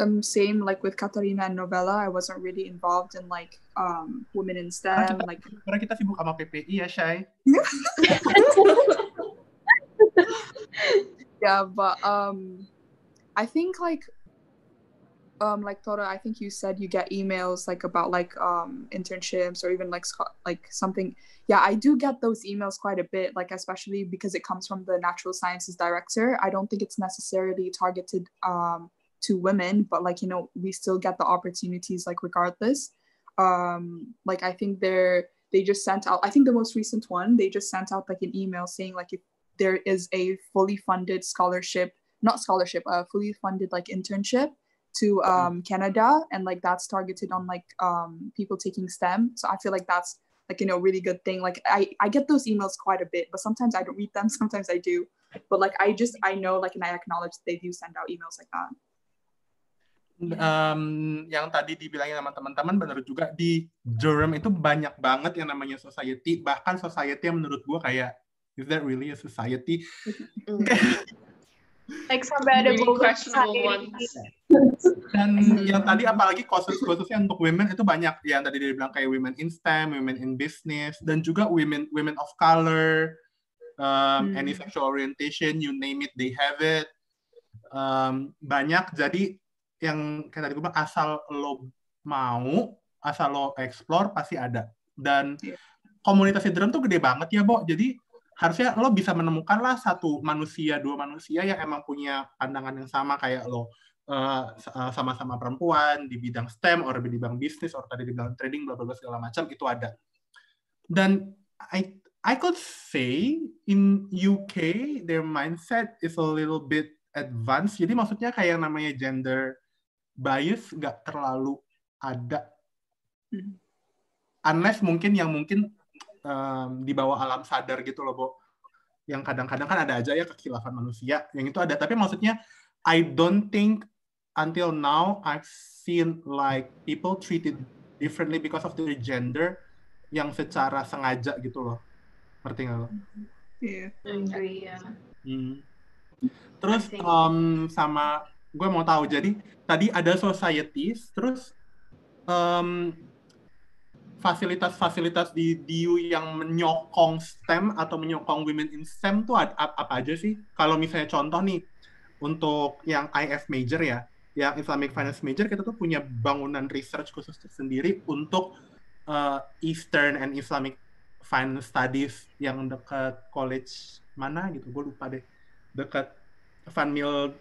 um, same like with Katarina and Novella, I wasn't really involved in like um women in STEM. Karena kita, like karena kita sibuk sama PPI ya, Shay. yeah, but um, I think like um like Tora, I think you said you get emails like about like um internships or even like like something yeah, I do get those emails quite a bit, like especially because it comes from the natural sciences director. I don't think it's necessarily targeted um, to women, but like you know, we still get the opportunities like regardless. Um, like I think they're they just sent out. I think the most recent one they just sent out like an email saying like if there is a fully funded scholarship, not scholarship, a uh, fully funded like internship to mm-hmm. um, Canada, and like that's targeted on like um, people taking STEM. So I feel like that's like you know really good thing like i i get those emails quite a bit but sometimes i don't read them sometimes i do but like i just i know like and i acknowledge they do send out emails like that um, yang tadi dibilangin sama teman-teman benar juga di Durham itu banyak banget yang namanya society. Bahkan society yang menurut gue kayak is that really a society? Like sampai ada really questionable ones. Dan yang tadi apalagi khusus-khususnya untuk women itu banyak. Yang tadi dia bilang kayak women in STEM, women in business, dan juga women women of color, um, hmm. any sexual orientation, you name it, they have it. Um, banyak. Jadi yang kayak tadi gue bilang asal lo mau, asal lo explore pasti ada. Dan yeah. komunitas drum tuh gede banget ya, Bo. Jadi harusnya lo bisa menemukan lah satu manusia dua manusia yang emang punya pandangan yang sama kayak lo uh, sama-sama perempuan di bidang STEM atau di bidang bisnis atau tadi di bidang trading bla bla segala macam itu ada dan I I could say in UK their mindset is a little bit advanced jadi maksudnya kayak yang namanya gender bias nggak terlalu ada hmm. unless mungkin yang mungkin um, di bawah alam sadar gitu loh, Bo. Yang kadang-kadang kan ada aja ya kekilafan manusia, yang itu ada. Tapi maksudnya, I don't think until now I've seen like people treated differently because of their gender yang secara sengaja gitu loh. Ngerti nggak lo? Iya. Yeah. Hmm. Terus um, sama gue mau tahu jadi tadi ada societies terus um, fasilitas-fasilitas di DU yang menyokong STEM atau menyokong women in STEM tuh apa aja sih? Kalau misalnya contoh nih untuk yang IF major ya, yang Islamic Finance major kita tuh punya bangunan research khusus sendiri untuk uh, Eastern and Islamic Finance Studies yang dekat college mana gitu, gue lupa deh, dekat Van Mil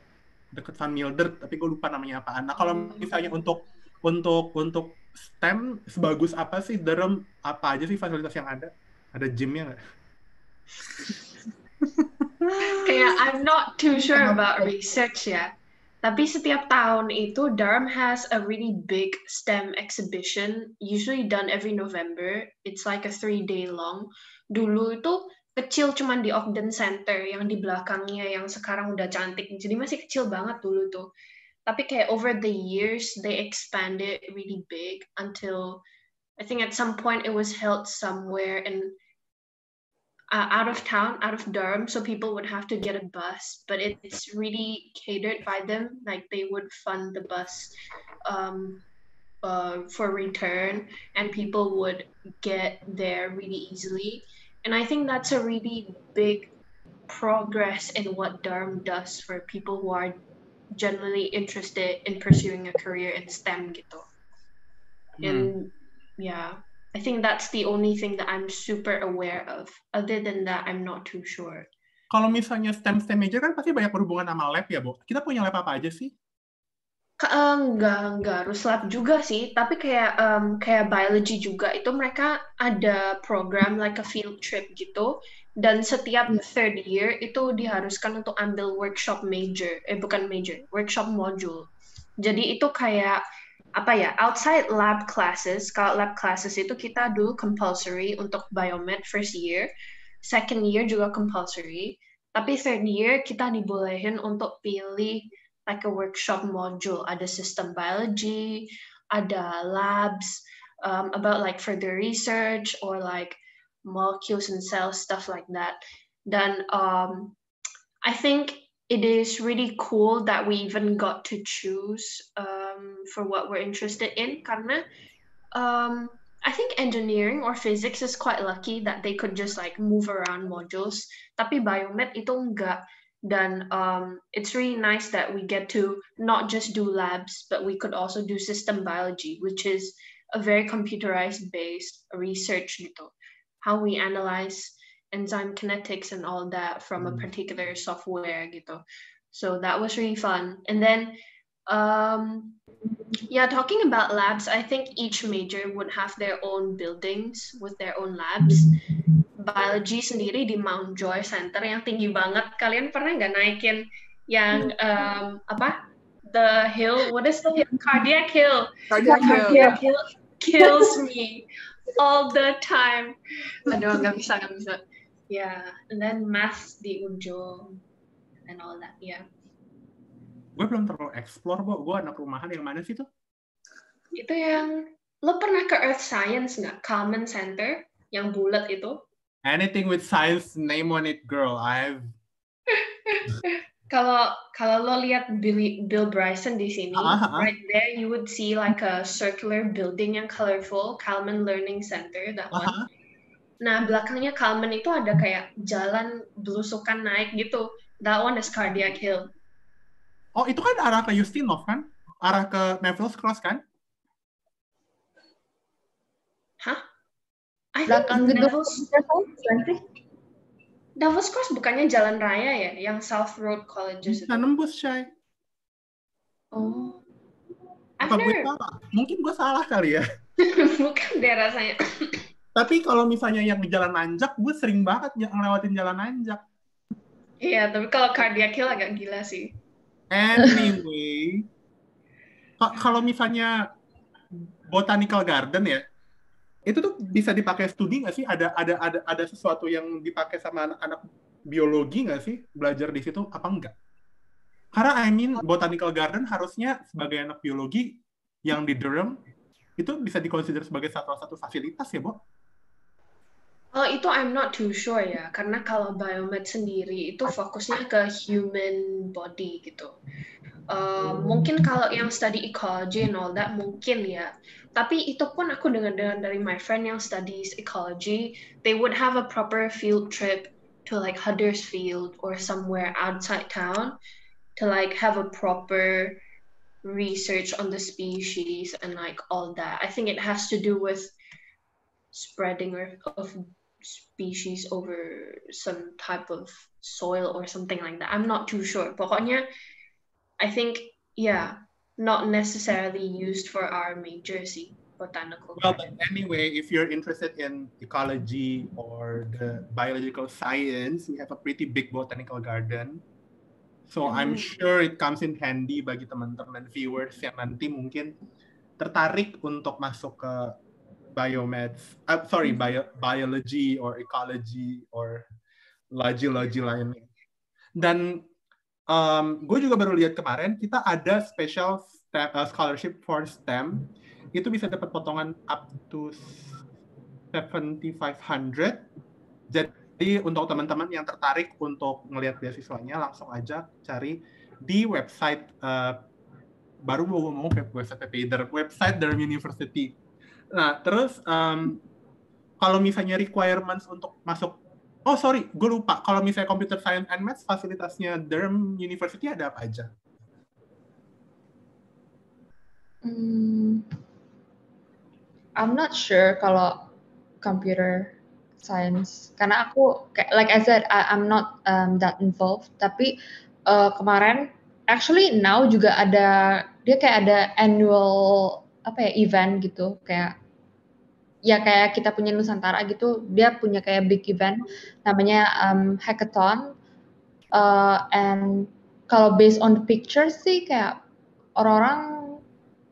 dekat Van Mildert, tapi gue lupa namanya apaan. Nah kalau misalnya untuk untuk untuk STEM sebagus apa sih Durham apa aja sih fasilitas yang ada? Ada gymnya nggak? Kayak I'm not too sure about research ya. Tapi setiap tahun itu Durham has a really big STEM exhibition usually done every November. It's like a three day long. Dulu itu kecil cuman di Ogden Center yang di belakangnya yang sekarang udah cantik jadi masih kecil banget dulu tuh tapi kayak over the years they expanded really big until I think at some point it was held somewhere in uh, out of town, out of Durham, so people would have to get a bus. But it's really catered by them, like they would fund the bus um, uh, for return, and people would get there really easily. And I think that's a really big progress in what Durham does for people who are generally interested in pursuing a career in STEM gitu. Hmm. And yeah, I think that's the only thing that I'm super aware of. Other than that, I'm not too sure. Kalau misalnya STEM STEM major kan pasti banyak berhubungan sama lab ya, Bu. Kita punya lab apa aja sih? Enggak, enggak harus lab juga sih, tapi kayak um, kayak biology juga. Itu mereka ada program like a field trip gitu. Dan setiap third year itu diharuskan untuk ambil workshop major, eh bukan major, workshop module. Jadi itu kayak apa ya outside lab classes kalau lab classes itu kita dulu compulsory untuk biomed first year second year juga compulsory. Tapi third year kita dibolehin untuk pilih like a workshop module ada system biology ada labs um, about like further research or like molecules and cells stuff like that. Then um, I think it is really cool that we even got to choose um, for what we're interested in karena um, I think engineering or physics is quite lucky that they could just like move around modules. Tapi biomed itu enggak dan um, it's really nice that we get to not just do labs but we could also do system biology which is a very computerized based research gitu how we analyze enzyme kinetics and all that from a mm. particular software gitu. So that was really fun. And then um yeah, talking about labs, I think each major would have their own buildings with their own labs. Biology sendiri di Mount Joy Center yang tinggi banget. Kalian pernah nggak naikin yang um, apa? The hill, what is the hill? Cardiac hill. Cardiac, Cardiac hill. hill kills me all the time. Aduh, nggak bisa, nggak bisa. Yeah, and then math di ujung and all that, yeah. Gue belum terlalu explore, Bo. Gue anak rumahan yang mana sih tuh? Itu yang, lo pernah ke Earth Science nggak? Common Center, yang bulat itu? Anything with science, name on it, girl. I've... kalau kalau lo lihat Bill, Bill Bryson di sini, uh -huh. right there you would see like a circular building yang colorful, Kalman Learning Center, that uh -huh. one. Nah, belakangnya Kalman itu ada kayak jalan belusukan naik gitu. That one is Cardiac Hill. Oh, itu kan arah ke Justinov kan? Arah ke Neville's Cross kan? Hah? I Belakang Neville's... Neville's Cross bukannya jalan raya ya? Yang South Road Colleges Bisa nembus, Shay. Oh. Apa gue salah? Mungkin gue salah kali ya. Bukan deh rasanya. Tapi kalau misalnya yang di jalan nanjak, gue sering banget ngelewatin jalan nanjak. Iya, tapi kalau cardiac hill agak gila sih. Anyway, kalau misalnya botanical garden ya, itu tuh bisa dipakai studi nggak sih? Ada ada ada ada sesuatu yang dipakai sama anak-anak biologi nggak sih belajar di situ? Apa enggak? Karena I mean botanical garden harusnya sebagai anak biologi yang di Durham itu bisa dikonsider sebagai salah satu fasilitas ya, Bo? Oh, itu I'm not too sure ya, karena kalau biomed sendiri itu fokusnya ke human body gitu. Uh, mungkin kalau yang study ecology and all that mungkin ya. Tapi itu pun aku dengar-dengar dari my friend yang studies ecology, they would have a proper field trip to like Huddersfield or somewhere outside town to like have a proper research on the species and like all that. I think it has to do with spreading of species over some type of soil or something like that. I'm not too sure. Pokoknya, I think, yeah, not necessarily used for our major sih, botanical. Well, but anyway, if you're interested in ecology or the biological science, we have a pretty big botanical garden. So mm. I'm sure it comes in handy bagi teman-teman viewers yang nanti mungkin tertarik untuk masuk ke biomeds, uh, sorry, hmm. bio, biology or ecology or logi-logi lainnya. Dan um, gue juga baru lihat kemarin kita ada special STEM, uh, scholarship for STEM itu bisa dapat potongan up to 7500. Jadi untuk teman-teman yang tertarik untuk ngelihat beasiswanya langsung aja cari di website uh, baru mau ngomong website PPI, website Durham University Nah, terus um, kalau misalnya requirements untuk masuk Oh sorry, gue lupa. Kalau misalnya Computer Science and math fasilitasnya Durham University ada apa aja? Hmm, I'm not sure kalau computer science karena aku like I said I, I'm not um, that involved tapi uh, kemarin actually now juga ada dia kayak ada annual apa ya event gitu kayak ya kayak kita punya Nusantara gitu dia punya kayak big event namanya um, hackathon. Uh, and kalau based on the picture sih kayak orang-orang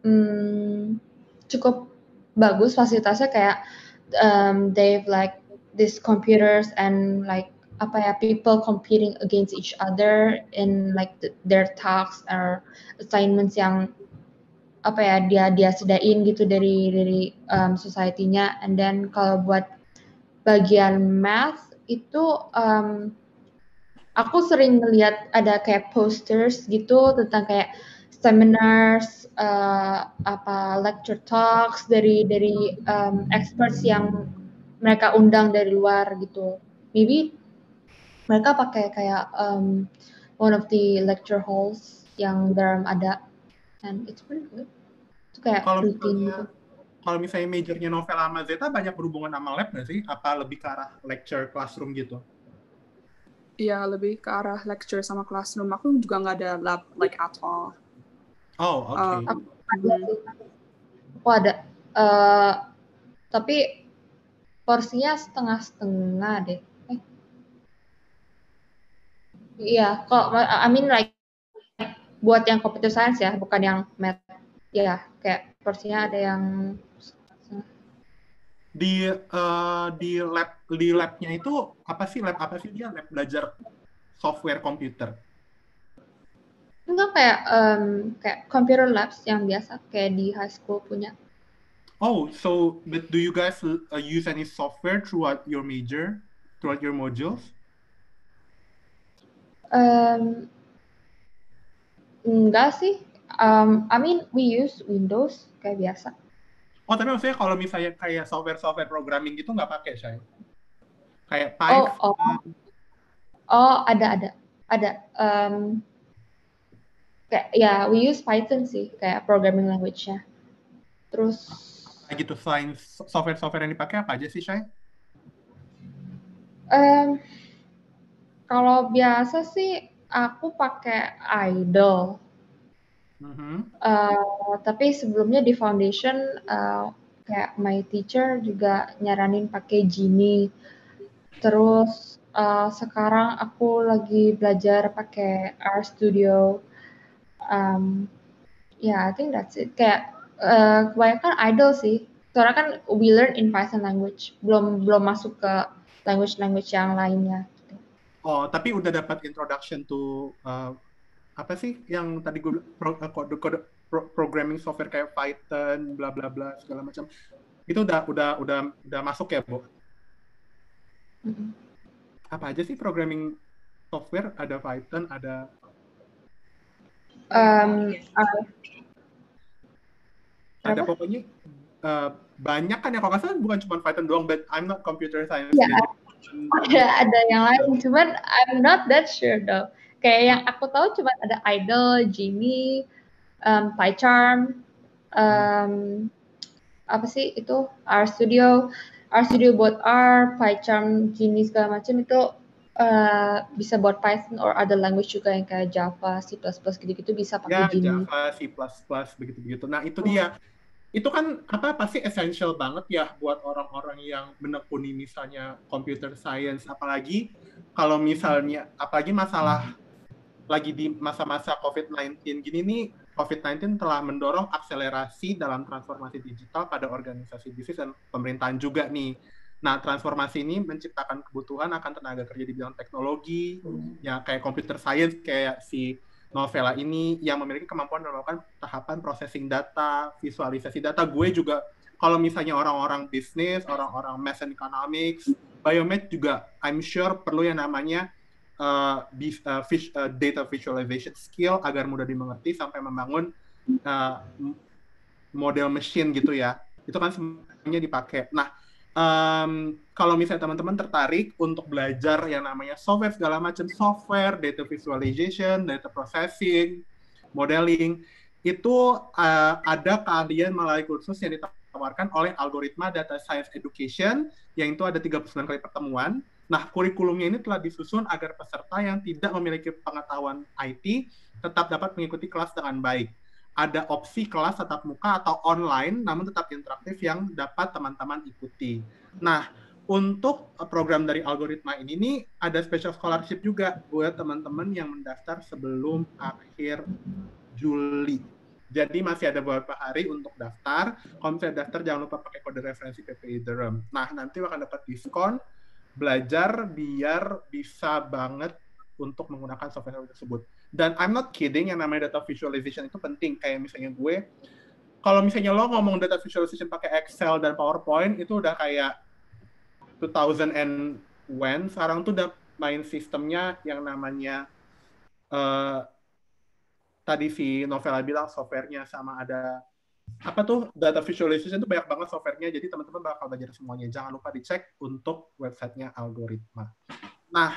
hmm, cukup bagus fasilitasnya kayak um, they've like these computers and like apa ya people competing against each other in like the, their tasks or assignments yang apa ya dia dia sedain gitu dari dari um, society-nya and then kalau buat bagian math itu um, aku sering melihat ada kayak posters gitu tentang kayak seminars uh, apa lecture talks dari dari um, experts yang mereka undang dari luar gitu. Maybe mereka pakai kayak um, one of the lecture halls yang dalam ada and it's pretty good. Itu kayak kalau rutin gitu. Kalau misalnya majornya novel sama Zeta banyak berhubungan sama lab nggak sih? Apa lebih ke arah lecture classroom gitu? Iya, lebih ke arah lecture sama classroom. Aku juga nggak ada lab like at all. Oh, oke. Okay. Uh, aku ada. Aku ada. Uh, tapi porsinya setengah-setengah deh. Eh. Iya, kok I mean like buat yang computer science ya, bukan yang math. Ya, kayak porsinya ada yang di uh, di lab di labnya itu apa sih lab apa sih dia lab belajar software komputer enggak kayak um, kayak computer labs yang biasa kayak di high school punya Oh, so but do you guys uh, use any software throughout your major, throughout your modules? Um, enggak sih. Um, I mean, we use Windows kayak biasa. Oh, tapi maksudnya kalau misalnya kayak software-software programming gitu nggak pakai, saya? Kayak Python? Oh, oh. oh ada, ada. Ada. Um, kayak, ya, we use Python sih, kayak programming language-nya. Terus gitu selain software-software yang dipakai apa aja sih, Shay? Um, kalau biasa sih aku pakai Idol. Mm -hmm. uh, tapi sebelumnya di foundation uh, kayak my teacher juga nyaranin pakai Genie. Terus uh, sekarang aku lagi belajar pakai R Studio. Um, ya, yeah, I think that's it. Kayak uh, kebanyakan idol sih. Soalnya kan we learn in Python language, belum belum masuk ke language-language yang lainnya. Oh, tapi udah dapat introduction to uh, apa sih yang tadi gue pro, uh, kode, kode pro, programming software kayak Python, bla bla bla segala macam. Itu udah udah udah udah masuk ya, Bu? Mm -hmm. Apa aja sih programming software? Ada Python, ada um, uh, ada pokoknya uh, banyak kan ya kalau nggak salah bukan cuma Python doang but I'm not computer science ya, ada ada yang lain cuman I'm not that sure though kayak yang aku tahu cuma ada Idol, Jimmy, um, PyCharm, um, apa sih itu R Studio, R Studio buat R, PyCharm, Genie segala macam itu uh, bisa buat Python or other language juga yang kayak Java, C++ gitu-gitu bisa pakai ya, Genie. Java, C++ begitu-begitu. Nah itu dia itu kan apa pasti essential banget ya buat orang-orang yang menekuni misalnya computer science apalagi kalau misalnya apalagi masalah lagi di masa-masa COVID-19 gini nih COVID-19 telah mendorong akselerasi dalam transformasi digital pada organisasi bisnis dan pemerintahan juga nih. Nah, transformasi ini menciptakan kebutuhan akan tenaga kerja di bidang teknologi, hmm. ya kayak computer science, kayak si novela ini yang memiliki kemampuan melakukan tahapan processing data, visualisasi data. Gue juga kalau misalnya orang-orang bisnis, orang-orang math and economics, biomed juga I'm sure perlu yang namanya uh, data visualization skill agar mudah dimengerti sampai membangun uh, model machine gitu ya. Itu kan semuanya dipakai. Nah, um, kalau misalnya teman-teman tertarik untuk belajar yang namanya software segala macam software, data visualization, data processing, modeling, itu uh, ada kalian melalui kursus yang ditawarkan oleh algoritma data science education yang itu ada 39 kali pertemuan. Nah, kurikulumnya ini telah disusun agar peserta yang tidak memiliki pengetahuan IT tetap dapat mengikuti kelas dengan baik. Ada opsi kelas tatap muka atau online namun tetap interaktif yang dapat teman-teman ikuti. Nah, untuk program dari algoritma ini nih ada special scholarship juga buat teman-teman yang mendaftar sebelum akhir Juli. Jadi masih ada beberapa hari untuk daftar. Kalau misalnya daftar jangan lupa pakai kode referensi PPI Durham. Nah nanti akan dapat diskon belajar biar bisa banget untuk menggunakan software tersebut. Dan I'm not kidding, yang namanya data visualization itu penting. Kayak misalnya gue, kalau misalnya lo ngomong data visualization pakai Excel dan PowerPoint, itu udah kayak 2000 and when sekarang tuh udah main sistemnya yang namanya uh, tadi si Novela bilang softwarenya sama ada apa tuh data visualization itu banyak banget softwarenya. Jadi teman-teman bakal belajar semuanya. Jangan lupa dicek untuk websitenya algoritma. Nah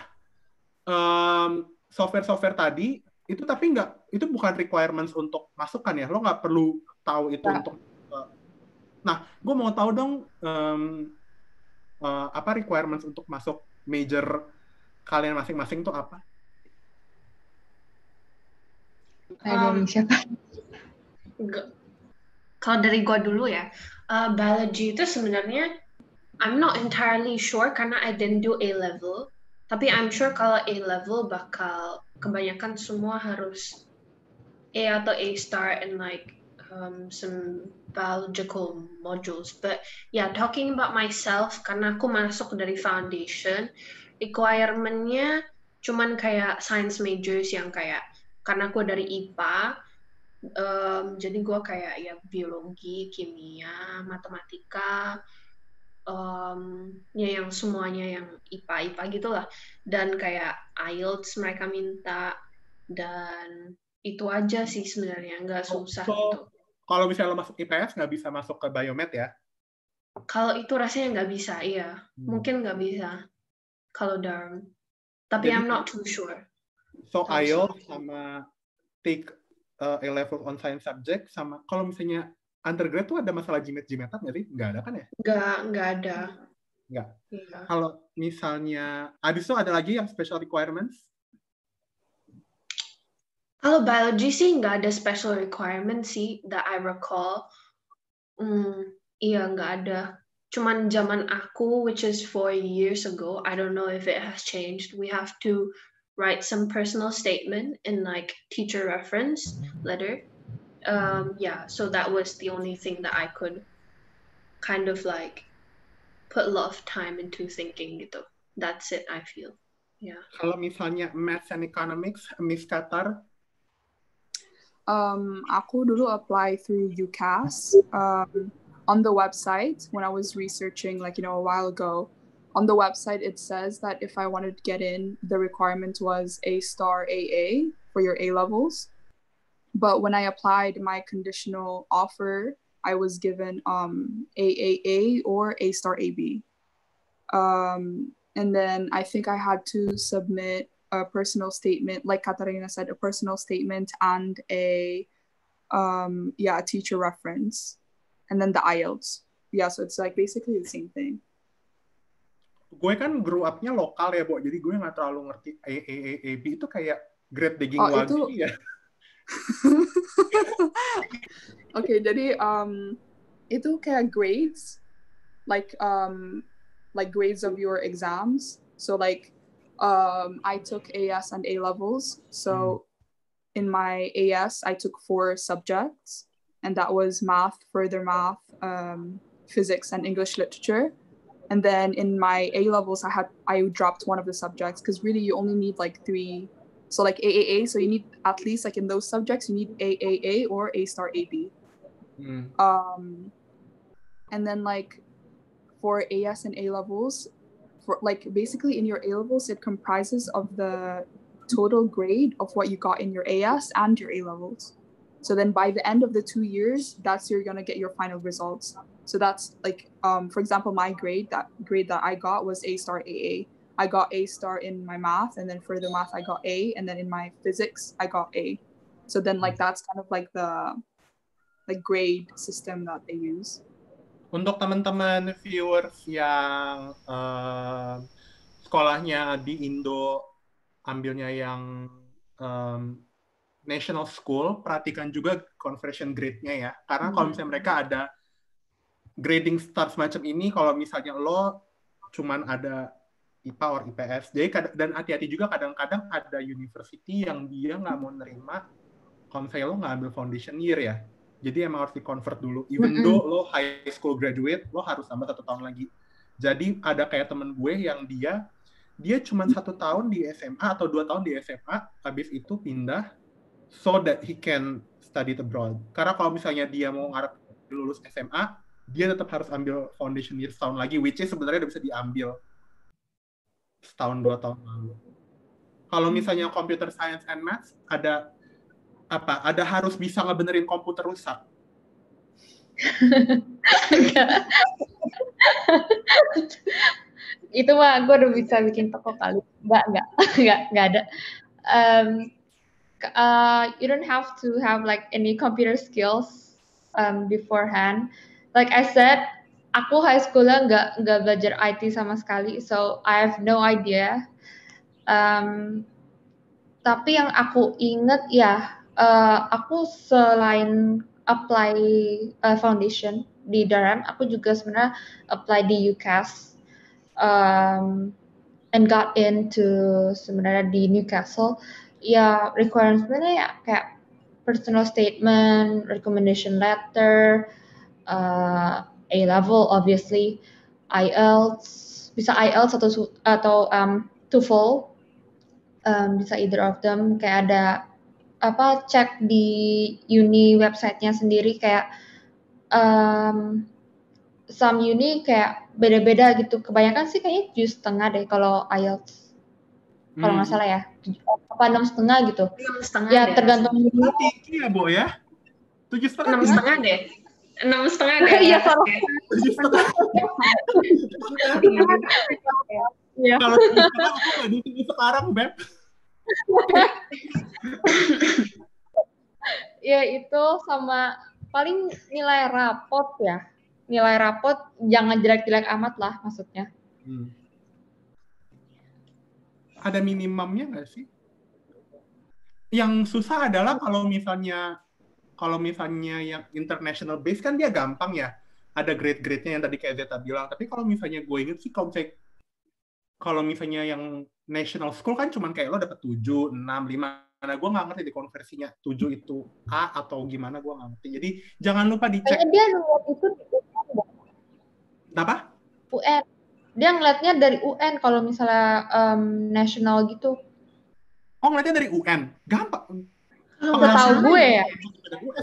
um, software-software tadi itu tapi nggak itu bukan requirements untuk masukkan ya lo nggak perlu tahu itu nah. untuk uh, nah gue mau tahu dong um, uh, apa requirements untuk masuk major kalian masing-masing tuh apa? Um, siapa? Kalau dari gua dulu ya, uh, biology itu sebenarnya I'm not entirely sure karena I didn't do A level. Tapi I'm sure kalau A level bakal kebanyakan semua harus A atau A star and like um, some biological modules. But yeah, talking about myself, karena aku masuk dari foundation, requirement-nya cuman kayak science majors yang kayak, karena aku dari IPA, um, jadi gue kayak ya biologi, kimia, matematika, um, ya yang semuanya yang IPA IPA gitulah dan kayak IELTS mereka minta dan itu aja sih sebenarnya nggak susah so, gitu kalau misalnya lo masuk IPS nggak bisa masuk ke biomed ya? Kalau itu rasanya nggak bisa, iya. Hmm. Mungkin nggak bisa. Kalau Darm. Tapi Jadi, I'm not too sure. So IELTS sama take uh, A level on science subject sama kalau misalnya undergrad tuh ada masalah jimet jimetan nggak sih? Nggak ada kan ya? Nggak, nggak ada. Nggak. Ya. Kalau misalnya, habis itu ada lagi yang special requirements? Kalau biology sih nggak ada special requirement sih that I recall. Hmm, iya nggak ada. Cuman zaman aku, which is four years ago, I don't know if it has changed. We have to write some personal statement in like teacher reference letter. Um, yeah, so that was the only thing that I could kind of like put a lot of time into thinking gitu. That's it, I feel. Yeah. Kalau misalnya math and economics, Miss Qatar, um, aku dulu apply through UCAS um, on the website when I was researching, like, you know, a while ago. On the website, it says that if I wanted to get in, the requirement was A star AA for your A levels. But when I applied my conditional offer, I was given um, AAA or A star AB. Um, and then I think I had to submit a personal statement, like Katarina said, a personal statement and a um yeah, a teacher reference. And then the IELTS. Yeah, so it's like basically the same thing. Gue kan grow up-nya lokal ya, Bo. Jadi gue nggak terlalu ngerti AAAB itu kayak grade digging oh, lagi itu... ya. Okay, jadi um, itu kayak grades, like um, like grades of your exams. So like um, I took AS and A levels. So mm. in my AS, I took four subjects, and that was math, further math, um, physics, and English literature. And then in my A levels, I had I dropped one of the subjects because really you only need like three. So like AAA, so you need at least like in those subjects you need AAA or A star AB. Mm. Um, and then like for AS and A levels, for like basically in your A levels, it comprises of the total grade of what you got in your AS and your A levels. So then by the end of the two years, that's you're gonna get your final results. So that's like, um, for example, my grade that grade that I got was A star AA. I got A star in my math, and then further math I got A, and then in my physics I got A. So then like that's kind of like the like grade system that they use. untuk teman-teman viewers yang uh, sekolahnya di Indo ambilnya yang um, national school, perhatikan juga conversion grade-nya ya. Karena kalau misalnya mereka ada grading start semacam ini, kalau misalnya lo cuman ada IPA or IPS, jadi dan hati-hati juga kadang-kadang ada university yang dia nggak mau nerima kalau misalnya lo nggak ambil foundation year ya. Jadi emang harus di convert dulu. Even mm -hmm. though lo high school graduate lo harus tambah satu tahun lagi. Jadi ada kayak temen gue yang dia dia cuma satu tahun di SMA atau dua tahun di SMA habis itu pindah so that he can study abroad. Karena kalau misalnya dia mau ngarep lulus SMA dia tetap harus ambil foundation year setahun lagi which is sebenarnya udah bisa diambil setahun dua tahun lalu. Kalau misalnya computer science and maths ada apa? Ada harus bisa ngebenerin komputer rusak. Itu mah gue udah bisa bikin toko kali. Nggak nggak nggak nggak ada. Um, uh, you don't have to have like any computer skills um, beforehand. Like I said aku high schoolnya nggak nggak belajar IT sama sekali so I have no idea um, tapi yang aku inget ya uh, aku selain apply uh, foundation di Durham, aku juga sebenarnya apply di UCAS um, and got into sebenarnya di Newcastle. Ya requirement sebenarnya ya kayak personal statement, recommendation letter, uh, A level obviously, IELTS, bisa IELTS atau atau um, TOEFL, um, bisa either of them. Kayak ada apa cek di uni websitenya sendiri kayak um, some uni kayak beda-beda gitu. Kebanyakan sih kayaknya tujuh setengah deh kalau IELTS. Hmm. Kalau nggak salah ya, apa enam setengah gitu. Enam setengah. Ya deh. tergantung. Tinggi ya, Bu ya. Tujuh setengah. Enam setengah deh. Enam setengah deh. Iya kalau. Tujuh setengah. Iya. Kalau aku nggak di sekarang, Beb. ya itu sama paling nilai rapot ya nilai rapot jangan jelek-jelek amat lah maksudnya hmm. ada minimumnya nggak sih yang susah adalah kalau misalnya kalau misalnya yang international base kan dia gampang ya ada grade-grade-nya yang tadi kayak Zeta bilang tapi kalau misalnya gue inget sih kalau misalnya kalau misalnya yang national school kan cuman kayak lo dapet 7, 6, 5. Nah, gue nggak ngerti di konversinya 7 itu A atau gimana gue nggak ngerti. Jadi jangan lupa dicek. Kayaknya dia ngeliat itu di UN. Apa? UN. Dia ngeliatnya dari UN kalau misalnya um, national gitu. Oh, ngeliatnya dari UN? Gampang. Oh, tahu gue ya.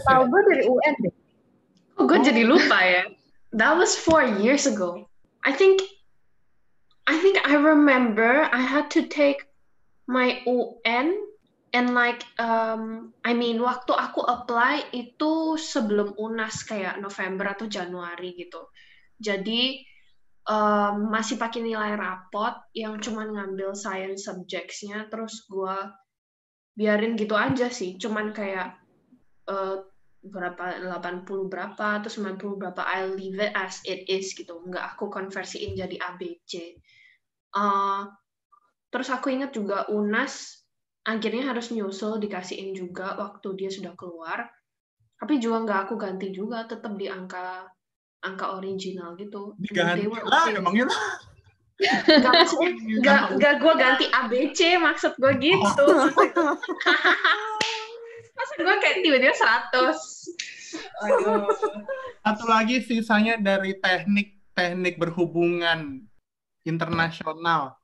Tahu gue dari UN deh. Oh, gue oh. jadi lupa ya. That was four years ago. I think I think I remember I had to take my UN and like um I mean waktu aku apply itu sebelum UNAS kayak November atau Januari gitu. Jadi um, masih pakai nilai rapot yang cuman ngambil science subjects-nya terus gua biarin gitu aja sih. Cuman kayak uh, berapa 80 berapa atau 90 berapa I leave it as it is gitu. Nggak aku konversiin jadi ABC uh, terus aku ingat juga Unas akhirnya harus nyusul dikasihin juga waktu dia sudah keluar. Tapi juga nggak aku ganti juga tetap di angka angka original gitu. Diganti lah emangnya lah Gak gak, gak gue ganti ABC maksud gue gitu. Maksud gue kayak tiba-tiba 100. Aduh. Satu lagi sisanya dari teknik teknik berhubungan internasional.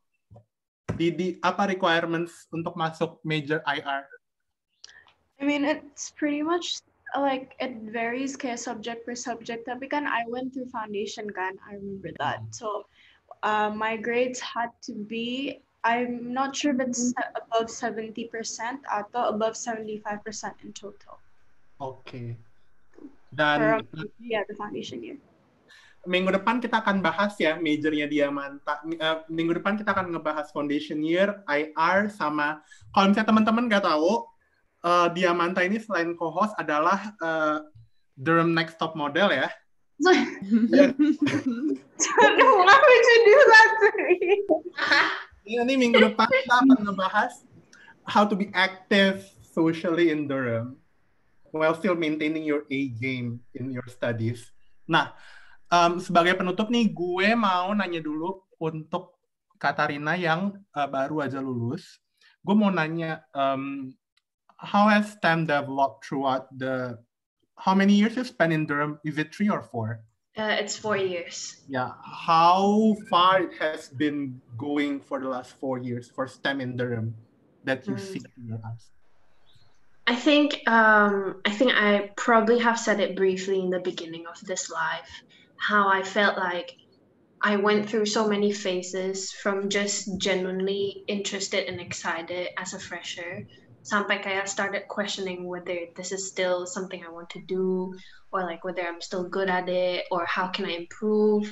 Di, di apa requirements untuk masuk major IR? I mean it's pretty much like it varies kayak subject per subject tapi kan I went through foundation kan I remember that so uh, my grades had to be I'm not sure if it's mm-hmm. above 70% atau above 75% in total. Oke. Okay. Dan For, yeah, the foundation year. Minggu depan kita akan bahas ya majornya Diamanta. Uh, minggu depan kita akan ngebahas foundation year, IR sama kalau misalnya teman-teman nggak tahu uh, Diamanta ini selain co-host adalah uh, Durham Next Top Model ya. So, yeah. why would you do that to me? Ini minggu depan kita akan ngebahas how to be active socially in Durham while still maintaining your A game in your studies. Nah, um, sebagai penutup nih, gue mau nanya dulu untuk Katarina yang uh, baru aja lulus. Gue mau nanya, um, how has STEM developed throughout the how many years you spent in Durham? Is it three or four? Uh, it's four years. Yeah. How far it has been going for the last four years for STEM in Durham that you mm. see in your eyes? I think um, I think I probably have said it briefly in the beginning of this live, how I felt like I went through so many phases from just genuinely interested and excited as a fresher sampai kayak started questioning whether this is still something I want to do or like whether I'm still good at it or how can I improve.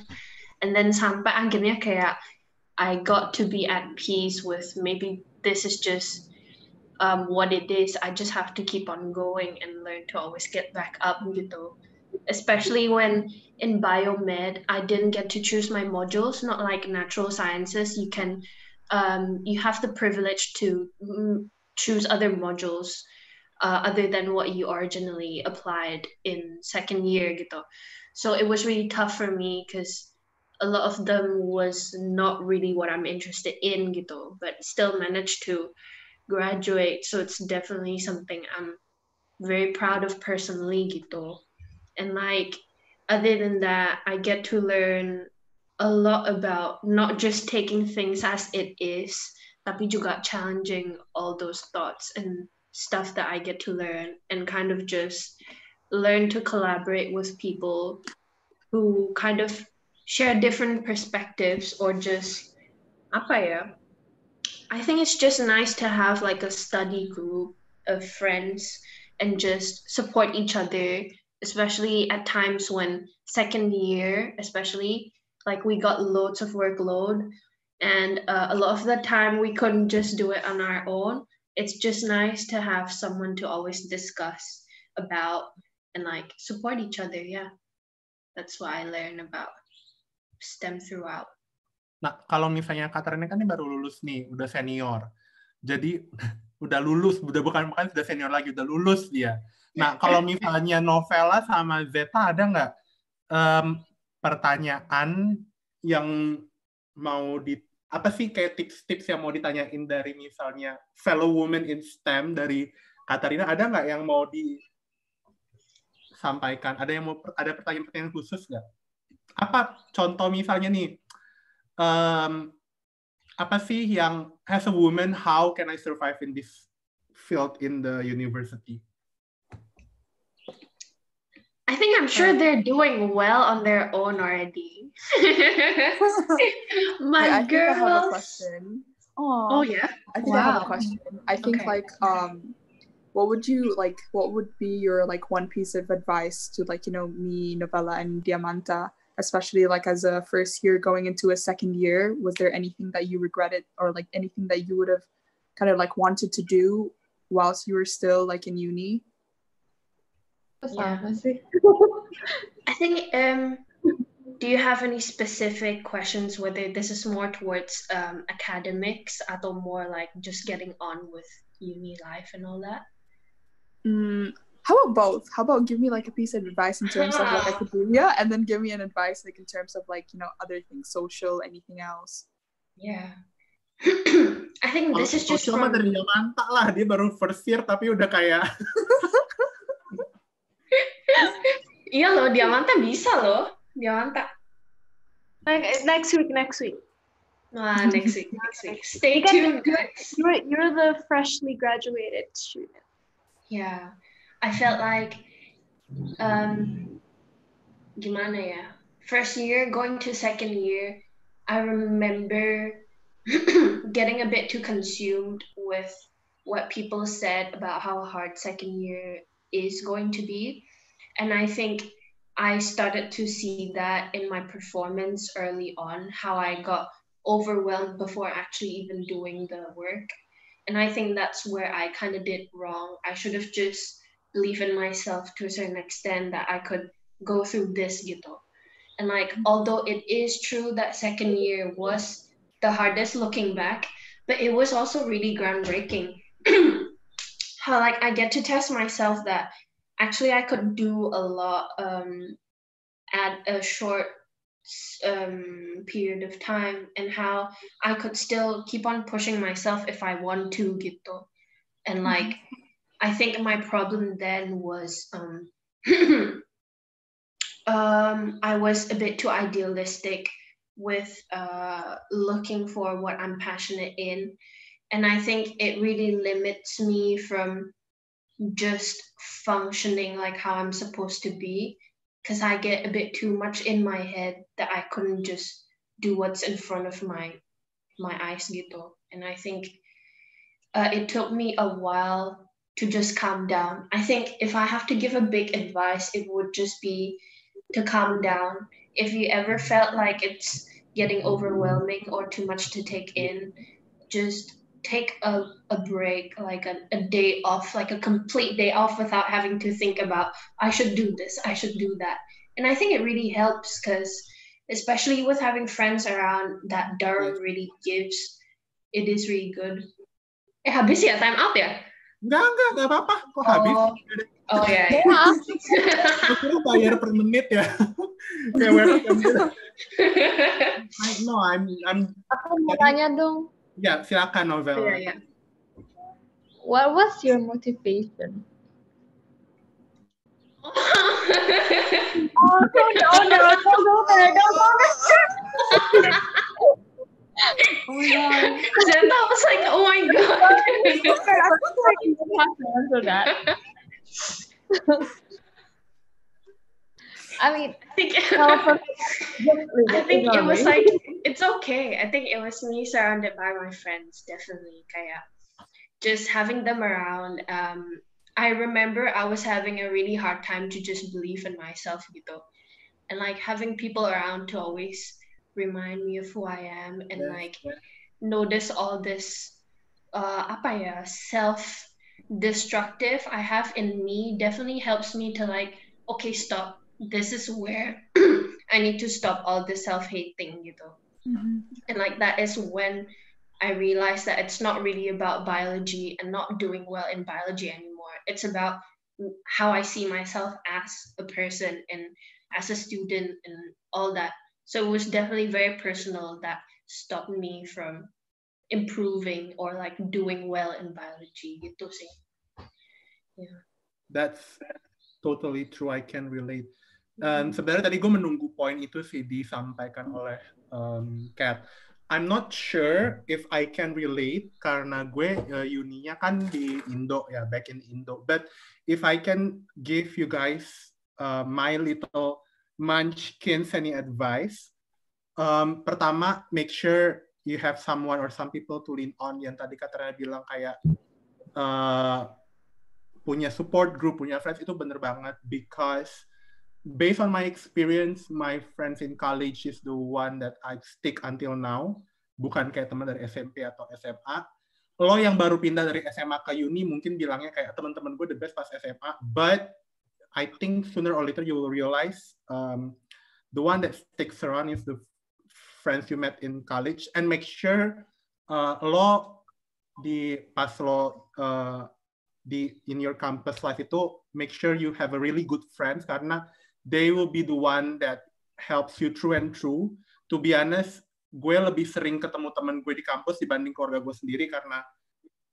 And then sampai akhirnya kayak I got to be at peace with maybe this is just um, what it is. I just have to keep on going and learn to always get back up gitu. Especially when in biomed, I didn't get to choose my modules, not like natural sciences. You can um, you have the privilege to mm, choose other modules uh, other than what you originally applied in second year gitu. So it was really tough for me because a lot of them was not really what I'm interested in gitu, but still managed to graduate. So it's definitely something I'm very proud of personally gitu. And like other than that, I get to learn a lot about not just taking things as it is, tapi juga challenging all those thoughts and stuff that I get to learn and kind of just learn to collaborate with people who kind of share different perspectives or just apa ya? I think it's just nice to have like a study group of friends and just support each other especially at times when second year especially like we got loads of workload and uh, a lot of the time we couldn't just do it on our own. It's just nice to have someone to always discuss about and like support each other yeah. That's what i learned about stem throughout. Nah kalau misalnya Katarina kan ini baru lulus nih udah senior. Jadi udah lulus udah bukan bukan sudah senior lagi udah lulus dia. Nah kalau misalnya Novela sama Zeta ada nggak um, pertanyaan yang mau di apa sih kayak tips-tips yang mau ditanyain dari misalnya fellow woman in STEM dari Katarina ada nggak yang mau disampaikan? Ada yang mau ada pertanyaan-pertanyaan khusus nggak? Apa contoh misalnya nih um, apa sih yang as a woman how can I survive in this field in the university? I think I'm sure they're doing well on their own already. My yeah, I girls. I have a question. Aww. Oh yeah. I think wow. I have a question. I think okay. like um what would you like what would be your like one piece of advice to like you know me novella and diamanta especially like as a first year going into a second year was there anything that you regretted or like anything that you would have kind of like wanted to do whilst you were still like in uni yeah. I think um do you have any specific questions whether this is more towards um, academics or more like just getting on with uni life and all that? Mm, how about both? How about give me like a piece of advice in terms of like academia and then give me an advice like in terms of like you know other things social anything else? Yeah. I think this is just from... dari mantap lah. Dia baru first year tapi udah kayak iya loh, Diamanta bisa loh. Diamanta. Next week, next week. Wah, next week, next week. Stay tuned, guys. You're, you're the freshly graduated student. Yeah, I felt like, um, gimana ya? First year, going to second year, I remember getting a bit too consumed with what people said about how hard second year is going to be. And I think I started to see that in my performance early on, how I got overwhelmed before actually even doing the work. And I think that's where I kind of did wrong. I should have just believed in myself to a certain extent that I could go through this gitu. And like, although it is true that second year was the hardest looking back, but it was also really groundbreaking. How like I get to test myself that actually I could do a lot um, at a short um, period of time and how I could still keep on pushing myself if I want to gitu. And like mm-hmm. I think my problem then was um, um, I was a bit too idealistic with uh, looking for what I'm passionate in. And I think it really limits me from just functioning like how I'm supposed to be because I get a bit too much in my head that I couldn't just do what's in front of my my eyes gitu. And I think uh, it took me a while to just calm down. I think if I have to give a big advice, it would just be to calm down. If you ever felt like it's getting overwhelming or too much to take in, just take a, a break, like a, a day off, like a complete day off without having to think about, I should do this, I should do that. And I think it really helps because, especially with having friends around that Durham really gives, it is really good. Eh, habis ya? Time out ya? Enggak, enggak, enggak apa-apa. Kok oh. habis? Oh ya. ya. Aku bayar per menit ya. Kayak webcam. No, I'm I'm Aku mau tanya dong. Ya, silakan Novel. Iya, iya. What was your motivation? oh, no, no, no, no, no, no, no. Oh my god. Zenta was like, oh my god. I was like, you have to answer that. I mean, I think, I think it was like, it's okay. I think it was me surrounded by my friends, definitely. Kaya, just having them around. Um, I remember I was having a really hard time to just believe in myself, you know, And like having people around to always remind me of who I am and yes. like notice all this uh apa ya self destructive I have in me definitely helps me to like okay stop this is where I need to stop all the self hate thing you know mm-hmm. and like that is when I realized that it's not really about biology and not doing well in biology anymore it's about how I see myself as a person and as a student and all that so it was definitely very personal that stopped me from improving or like doing well in biology gitu sih. Yeah. That's totally true. I can relate. Dan sebenarnya tadi gue menunggu poin itu sih disampaikan oleh um, Kat. I'm not sure if I can relate karena gue uh, uninya kan di Indo ya, back in Indo. But if I can give you guys uh, my little Munchkins any advice? Um, pertama, make sure you have someone or some people to lean on yang tadi Katrina bilang kayak uh, punya support group, punya friends itu bener banget because based on my experience, my friends in college is the one that I stick until now. Bukan kayak teman dari SMP atau SMA. Lo yang baru pindah dari SMA ke uni mungkin bilangnya kayak teman-teman gue the best pas SMA, but I think sooner or later you will realize um, the one that sticks around is the friends you met in college and make sure uh, lo di pas lo uh, di in your campus life itu make sure you have a really good friends karena they will be the one that helps you through and through. To be honest, gue lebih sering ketemu gue di kampus dibanding keluarga gue sendiri karena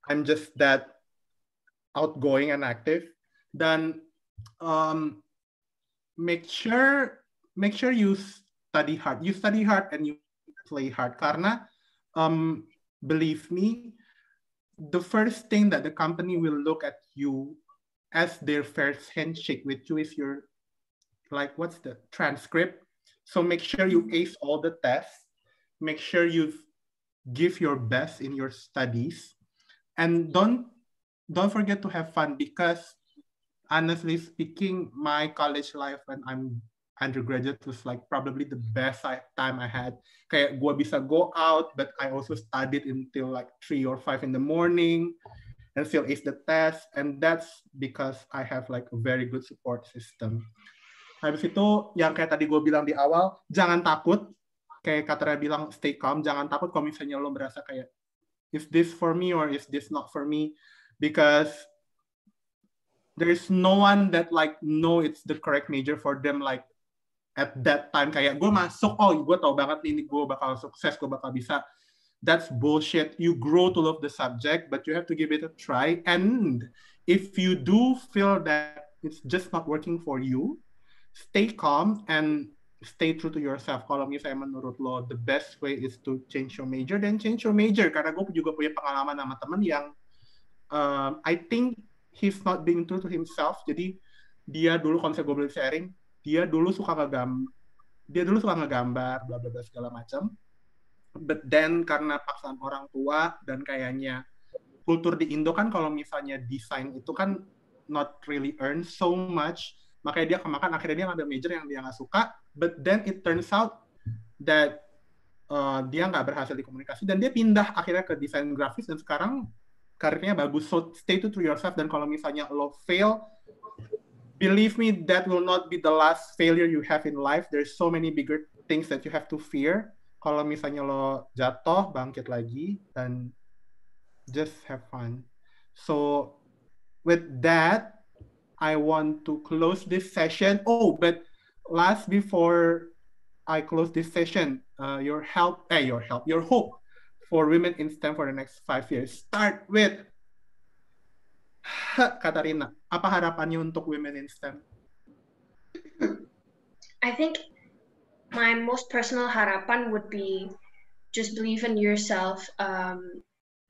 I'm just that outgoing and active. Dan um, make sure make sure you study hard. You study hard and you play hard. Karena um, believe me, the first thing that the company will look at you as their first handshake with you is your like what's the transcript. So make sure you mm-hmm. ace all the tests. Make sure you give your best in your studies, and don't don't forget to have fun because honestly speaking, my college life when I'm undergraduate was like probably the best time I had. Kayak gue bisa go out, but I also studied until like three or five in the morning and still ace the test. And that's because I have like a very good support system. Habis itu yang kayak tadi gue bilang di awal jangan takut. Kayak Katara bilang stay calm. Jangan takut kalau misalnya lo merasa kayak is this for me or is this not for me? Because there is no one that like know it's the correct major for them like at that time. Kayak gue masuk oh gue tau banget ini gue bakal sukses gue bakal bisa. That's bullshit. You grow to love the subject but you have to give it a try. And if you do feel that it's just not working for you stay calm and stay true to yourself. Kalau misalnya menurut lo the best way is to change your major, then change your major. Karena gue juga punya pengalaman sama temen yang um, I think he's not being true to himself. Jadi dia dulu kalau gue boleh sharing, dia dulu suka ngegam, dia dulu suka ngegambar, bla bla bla segala macam. But then karena paksaan orang tua dan kayaknya kultur di Indo kan kalau misalnya desain itu kan not really earn so much makanya dia kemakan akhirnya dia ngambil major yang dia nggak suka but then it turns out that uh, dia nggak berhasil di komunikasi dan dia pindah akhirnya ke desain grafis dan sekarang karirnya bagus. So stay to yourself dan kalau misalnya lo fail believe me that will not be the last failure you have in life. There's so many bigger things that you have to fear. Kalau misalnya lo jatuh bangkit lagi dan just have fun. So with that I want to close this session. Oh, but last before I close this session, uh, your help, eh, your help, your hope for women in STEM for the next five years. Start with Katarina. Apa harapannya untuk women in STEM? I think my most personal harapan would be just believe in yourself. Um,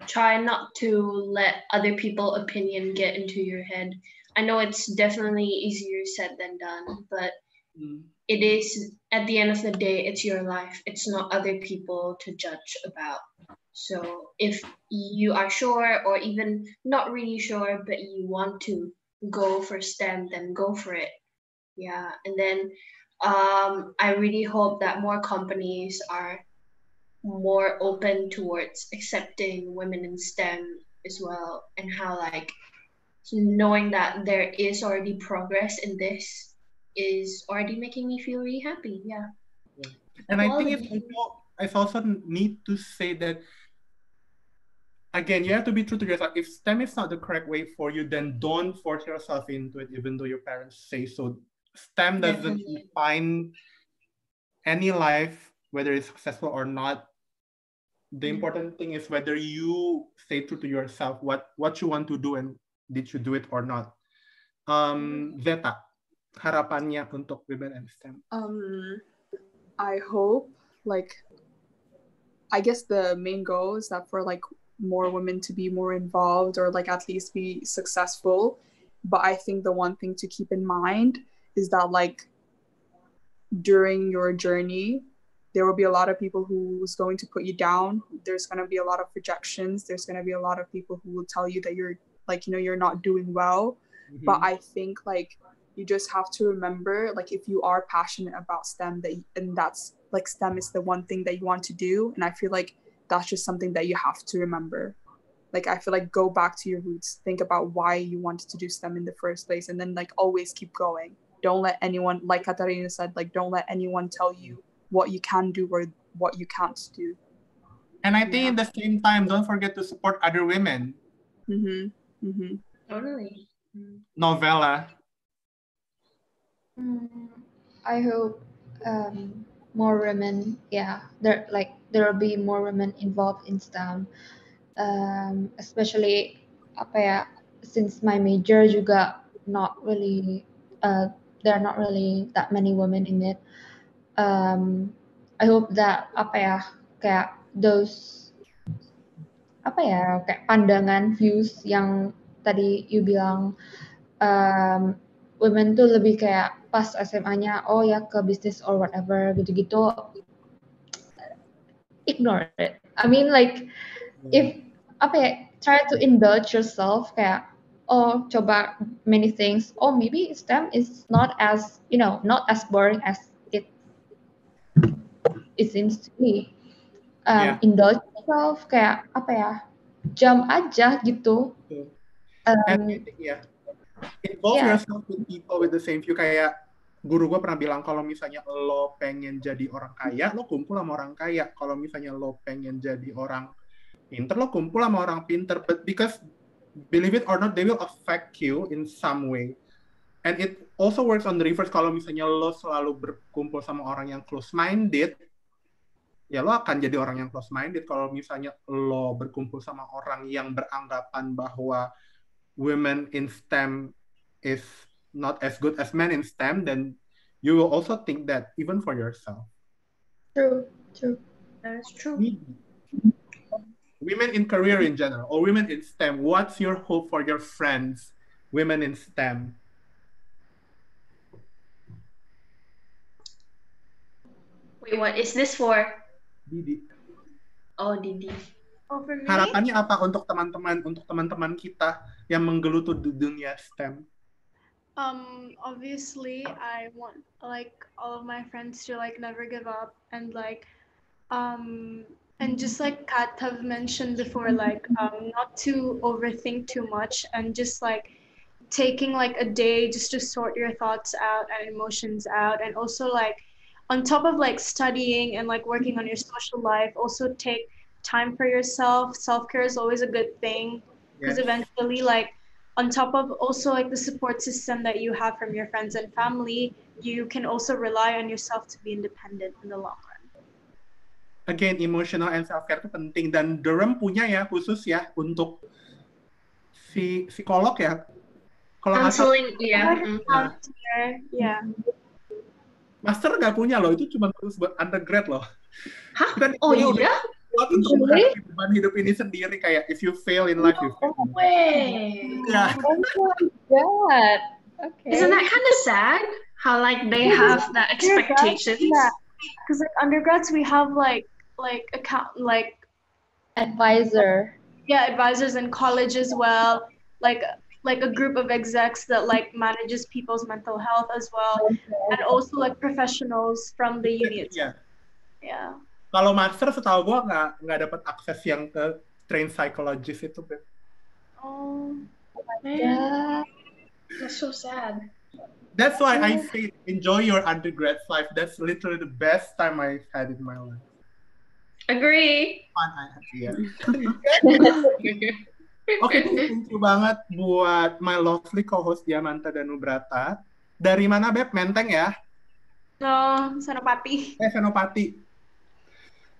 try not to let other people' opinion get into your head. I know it's definitely easier said than done, but mm. it is at the end of the day, it's your life. It's not other people to judge about. So if you are sure or even not really sure, but you want to go for STEM, then go for it. Yeah. And then um, I really hope that more companies are more open towards accepting women in STEM as well and how like knowing that there is already progress in this is already making me feel really happy. Yeah. yeah. And I think it's also, I also need to say that again, you have to be true to yourself. If STEM is not the correct way for you, then don't force yourself into it, even though your parents say so. STEM doesn't Definitely. define any life, whether it's successful or not. The mm. important thing is whether you stay true to yourself, what what you want to do and did you do it or not? Um, Zeta, harapannya untuk women and STEM? Um, I hope like I guess the main goal is that for like more women to be more involved or like at least be successful. But I think the one thing to keep in mind is that like during your journey, there will be a lot of people who's going to put you down. There's going to be a lot of rejections. There's going to be a lot of people who will tell you that you're like you know you're not doing well. Mm-hmm. but i think like you just have to remember like if you are passionate about stem that and that's like stem is the one thing that you want to do. And i feel like that's just something that you have to remember. Like i feel like go back to your roots. Think about why you wanted to do stem in the first place. And then like always keep going. Don't let anyone like katarina said like don't let anyone tell you what you can do or what you can't do. And i think yeah. at the same time don't forget to support other women. Mm-hmm. Mm-hmm. Totally. Novella. Mm, I hope um, more women, yeah, there like there will be more women involved in STEM, um, especially apa ya, since my major juga not really, uh, there are not really that many women in it. Um, I hope that apa ya, kayak those apa ya kayak pandangan views yang tadi you bilang um, women tuh lebih kayak pas SMA-nya oh ya ke bisnis or whatever gitu-gitu ignore it. I mean like if apa ya try to indulge yourself kayak oh coba many things oh maybe STEM is not as you know not as boring as it it seems to be um, yeah. indulge yourself kayak apa ya jam aja gitu um, and ya yeah. involve yeah. yourself with people with the same view kayak guru gue pernah bilang kalau misalnya lo pengen jadi orang kaya, lo kumpul sama orang kaya. Kalau misalnya lo pengen jadi orang pinter, lo kumpul sama orang pinter. But because believe it or not, they will affect you in some way. And it also works on the reverse. Kalau misalnya lo selalu berkumpul sama orang yang close-minded, ya lo akan jadi orang yang close-minded. Kalau misalnya lo berkumpul sama orang yang beranggapan bahwa women in STEM is not as good as men in STEM, then you will also think that even for yourself. True, true. That's true. Women in career in general, or women in STEM, what's your hope for your friends, women in STEM? Wait, what is this for? Didi. Oh, Didi. Oh, for me? Harapannya apa untuk teman-teman, untuk teman-teman kita yang menggeluti di dunia STEM? um obviously i want like all of my friends to like never give up and like um and just like kat have mentioned before like um not to overthink too much and just like taking like a day just to sort your thoughts out and emotions out and also like on top of like studying and like working on your social life also take time for yourself self-care is always a good thing because yes. eventually like on top of also like the support system that you have from your friends and family, you can also rely on yourself to be independent in the long run. Again, emotional and self care itu penting dan Durham punya ya khusus ya untuk si psikolog ya. Kalau counseling, iya. Ya. Hmm. Master nggak punya loh, itu cuma khusus buat undergrad loh. Hah? Dan oh iya? kuat untuk menghadapi beban hidup ini sendiri kayak if you fail in life you fail. No way. Yeah. Oh my god. Okay. Isn't that kind of sad? How like they have the expectations. Because like undergrads we have like like account like advisor. Yeah, advisors in college as well. Like like a group of execs that like manages people's mental health as well, and also like professionals from the union. Yeah. Yeah. Kalau master setahu gue nggak nggak dapat akses yang ke train psychologist itu, Beb. Oh, oh my god. That's so sad. That's why I say enjoy your undergrad life. That's literally the best time I've had in my life. Agree. Fun I had, yeah. Oke, okay, thank you banget buat my lovely co-host Diamanta dan Nubrata. Dari mana, Beb? Menteng ya? No, Senopati. Eh, Senopati.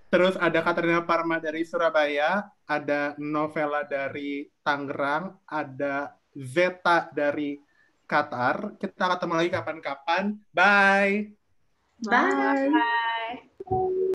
Terus ada Katrina Parma dari Surabaya, ada Novela dari Tangerang, ada Zeta dari Qatar. Kita ketemu lagi kapan-kapan. Bye. Bye. Bye.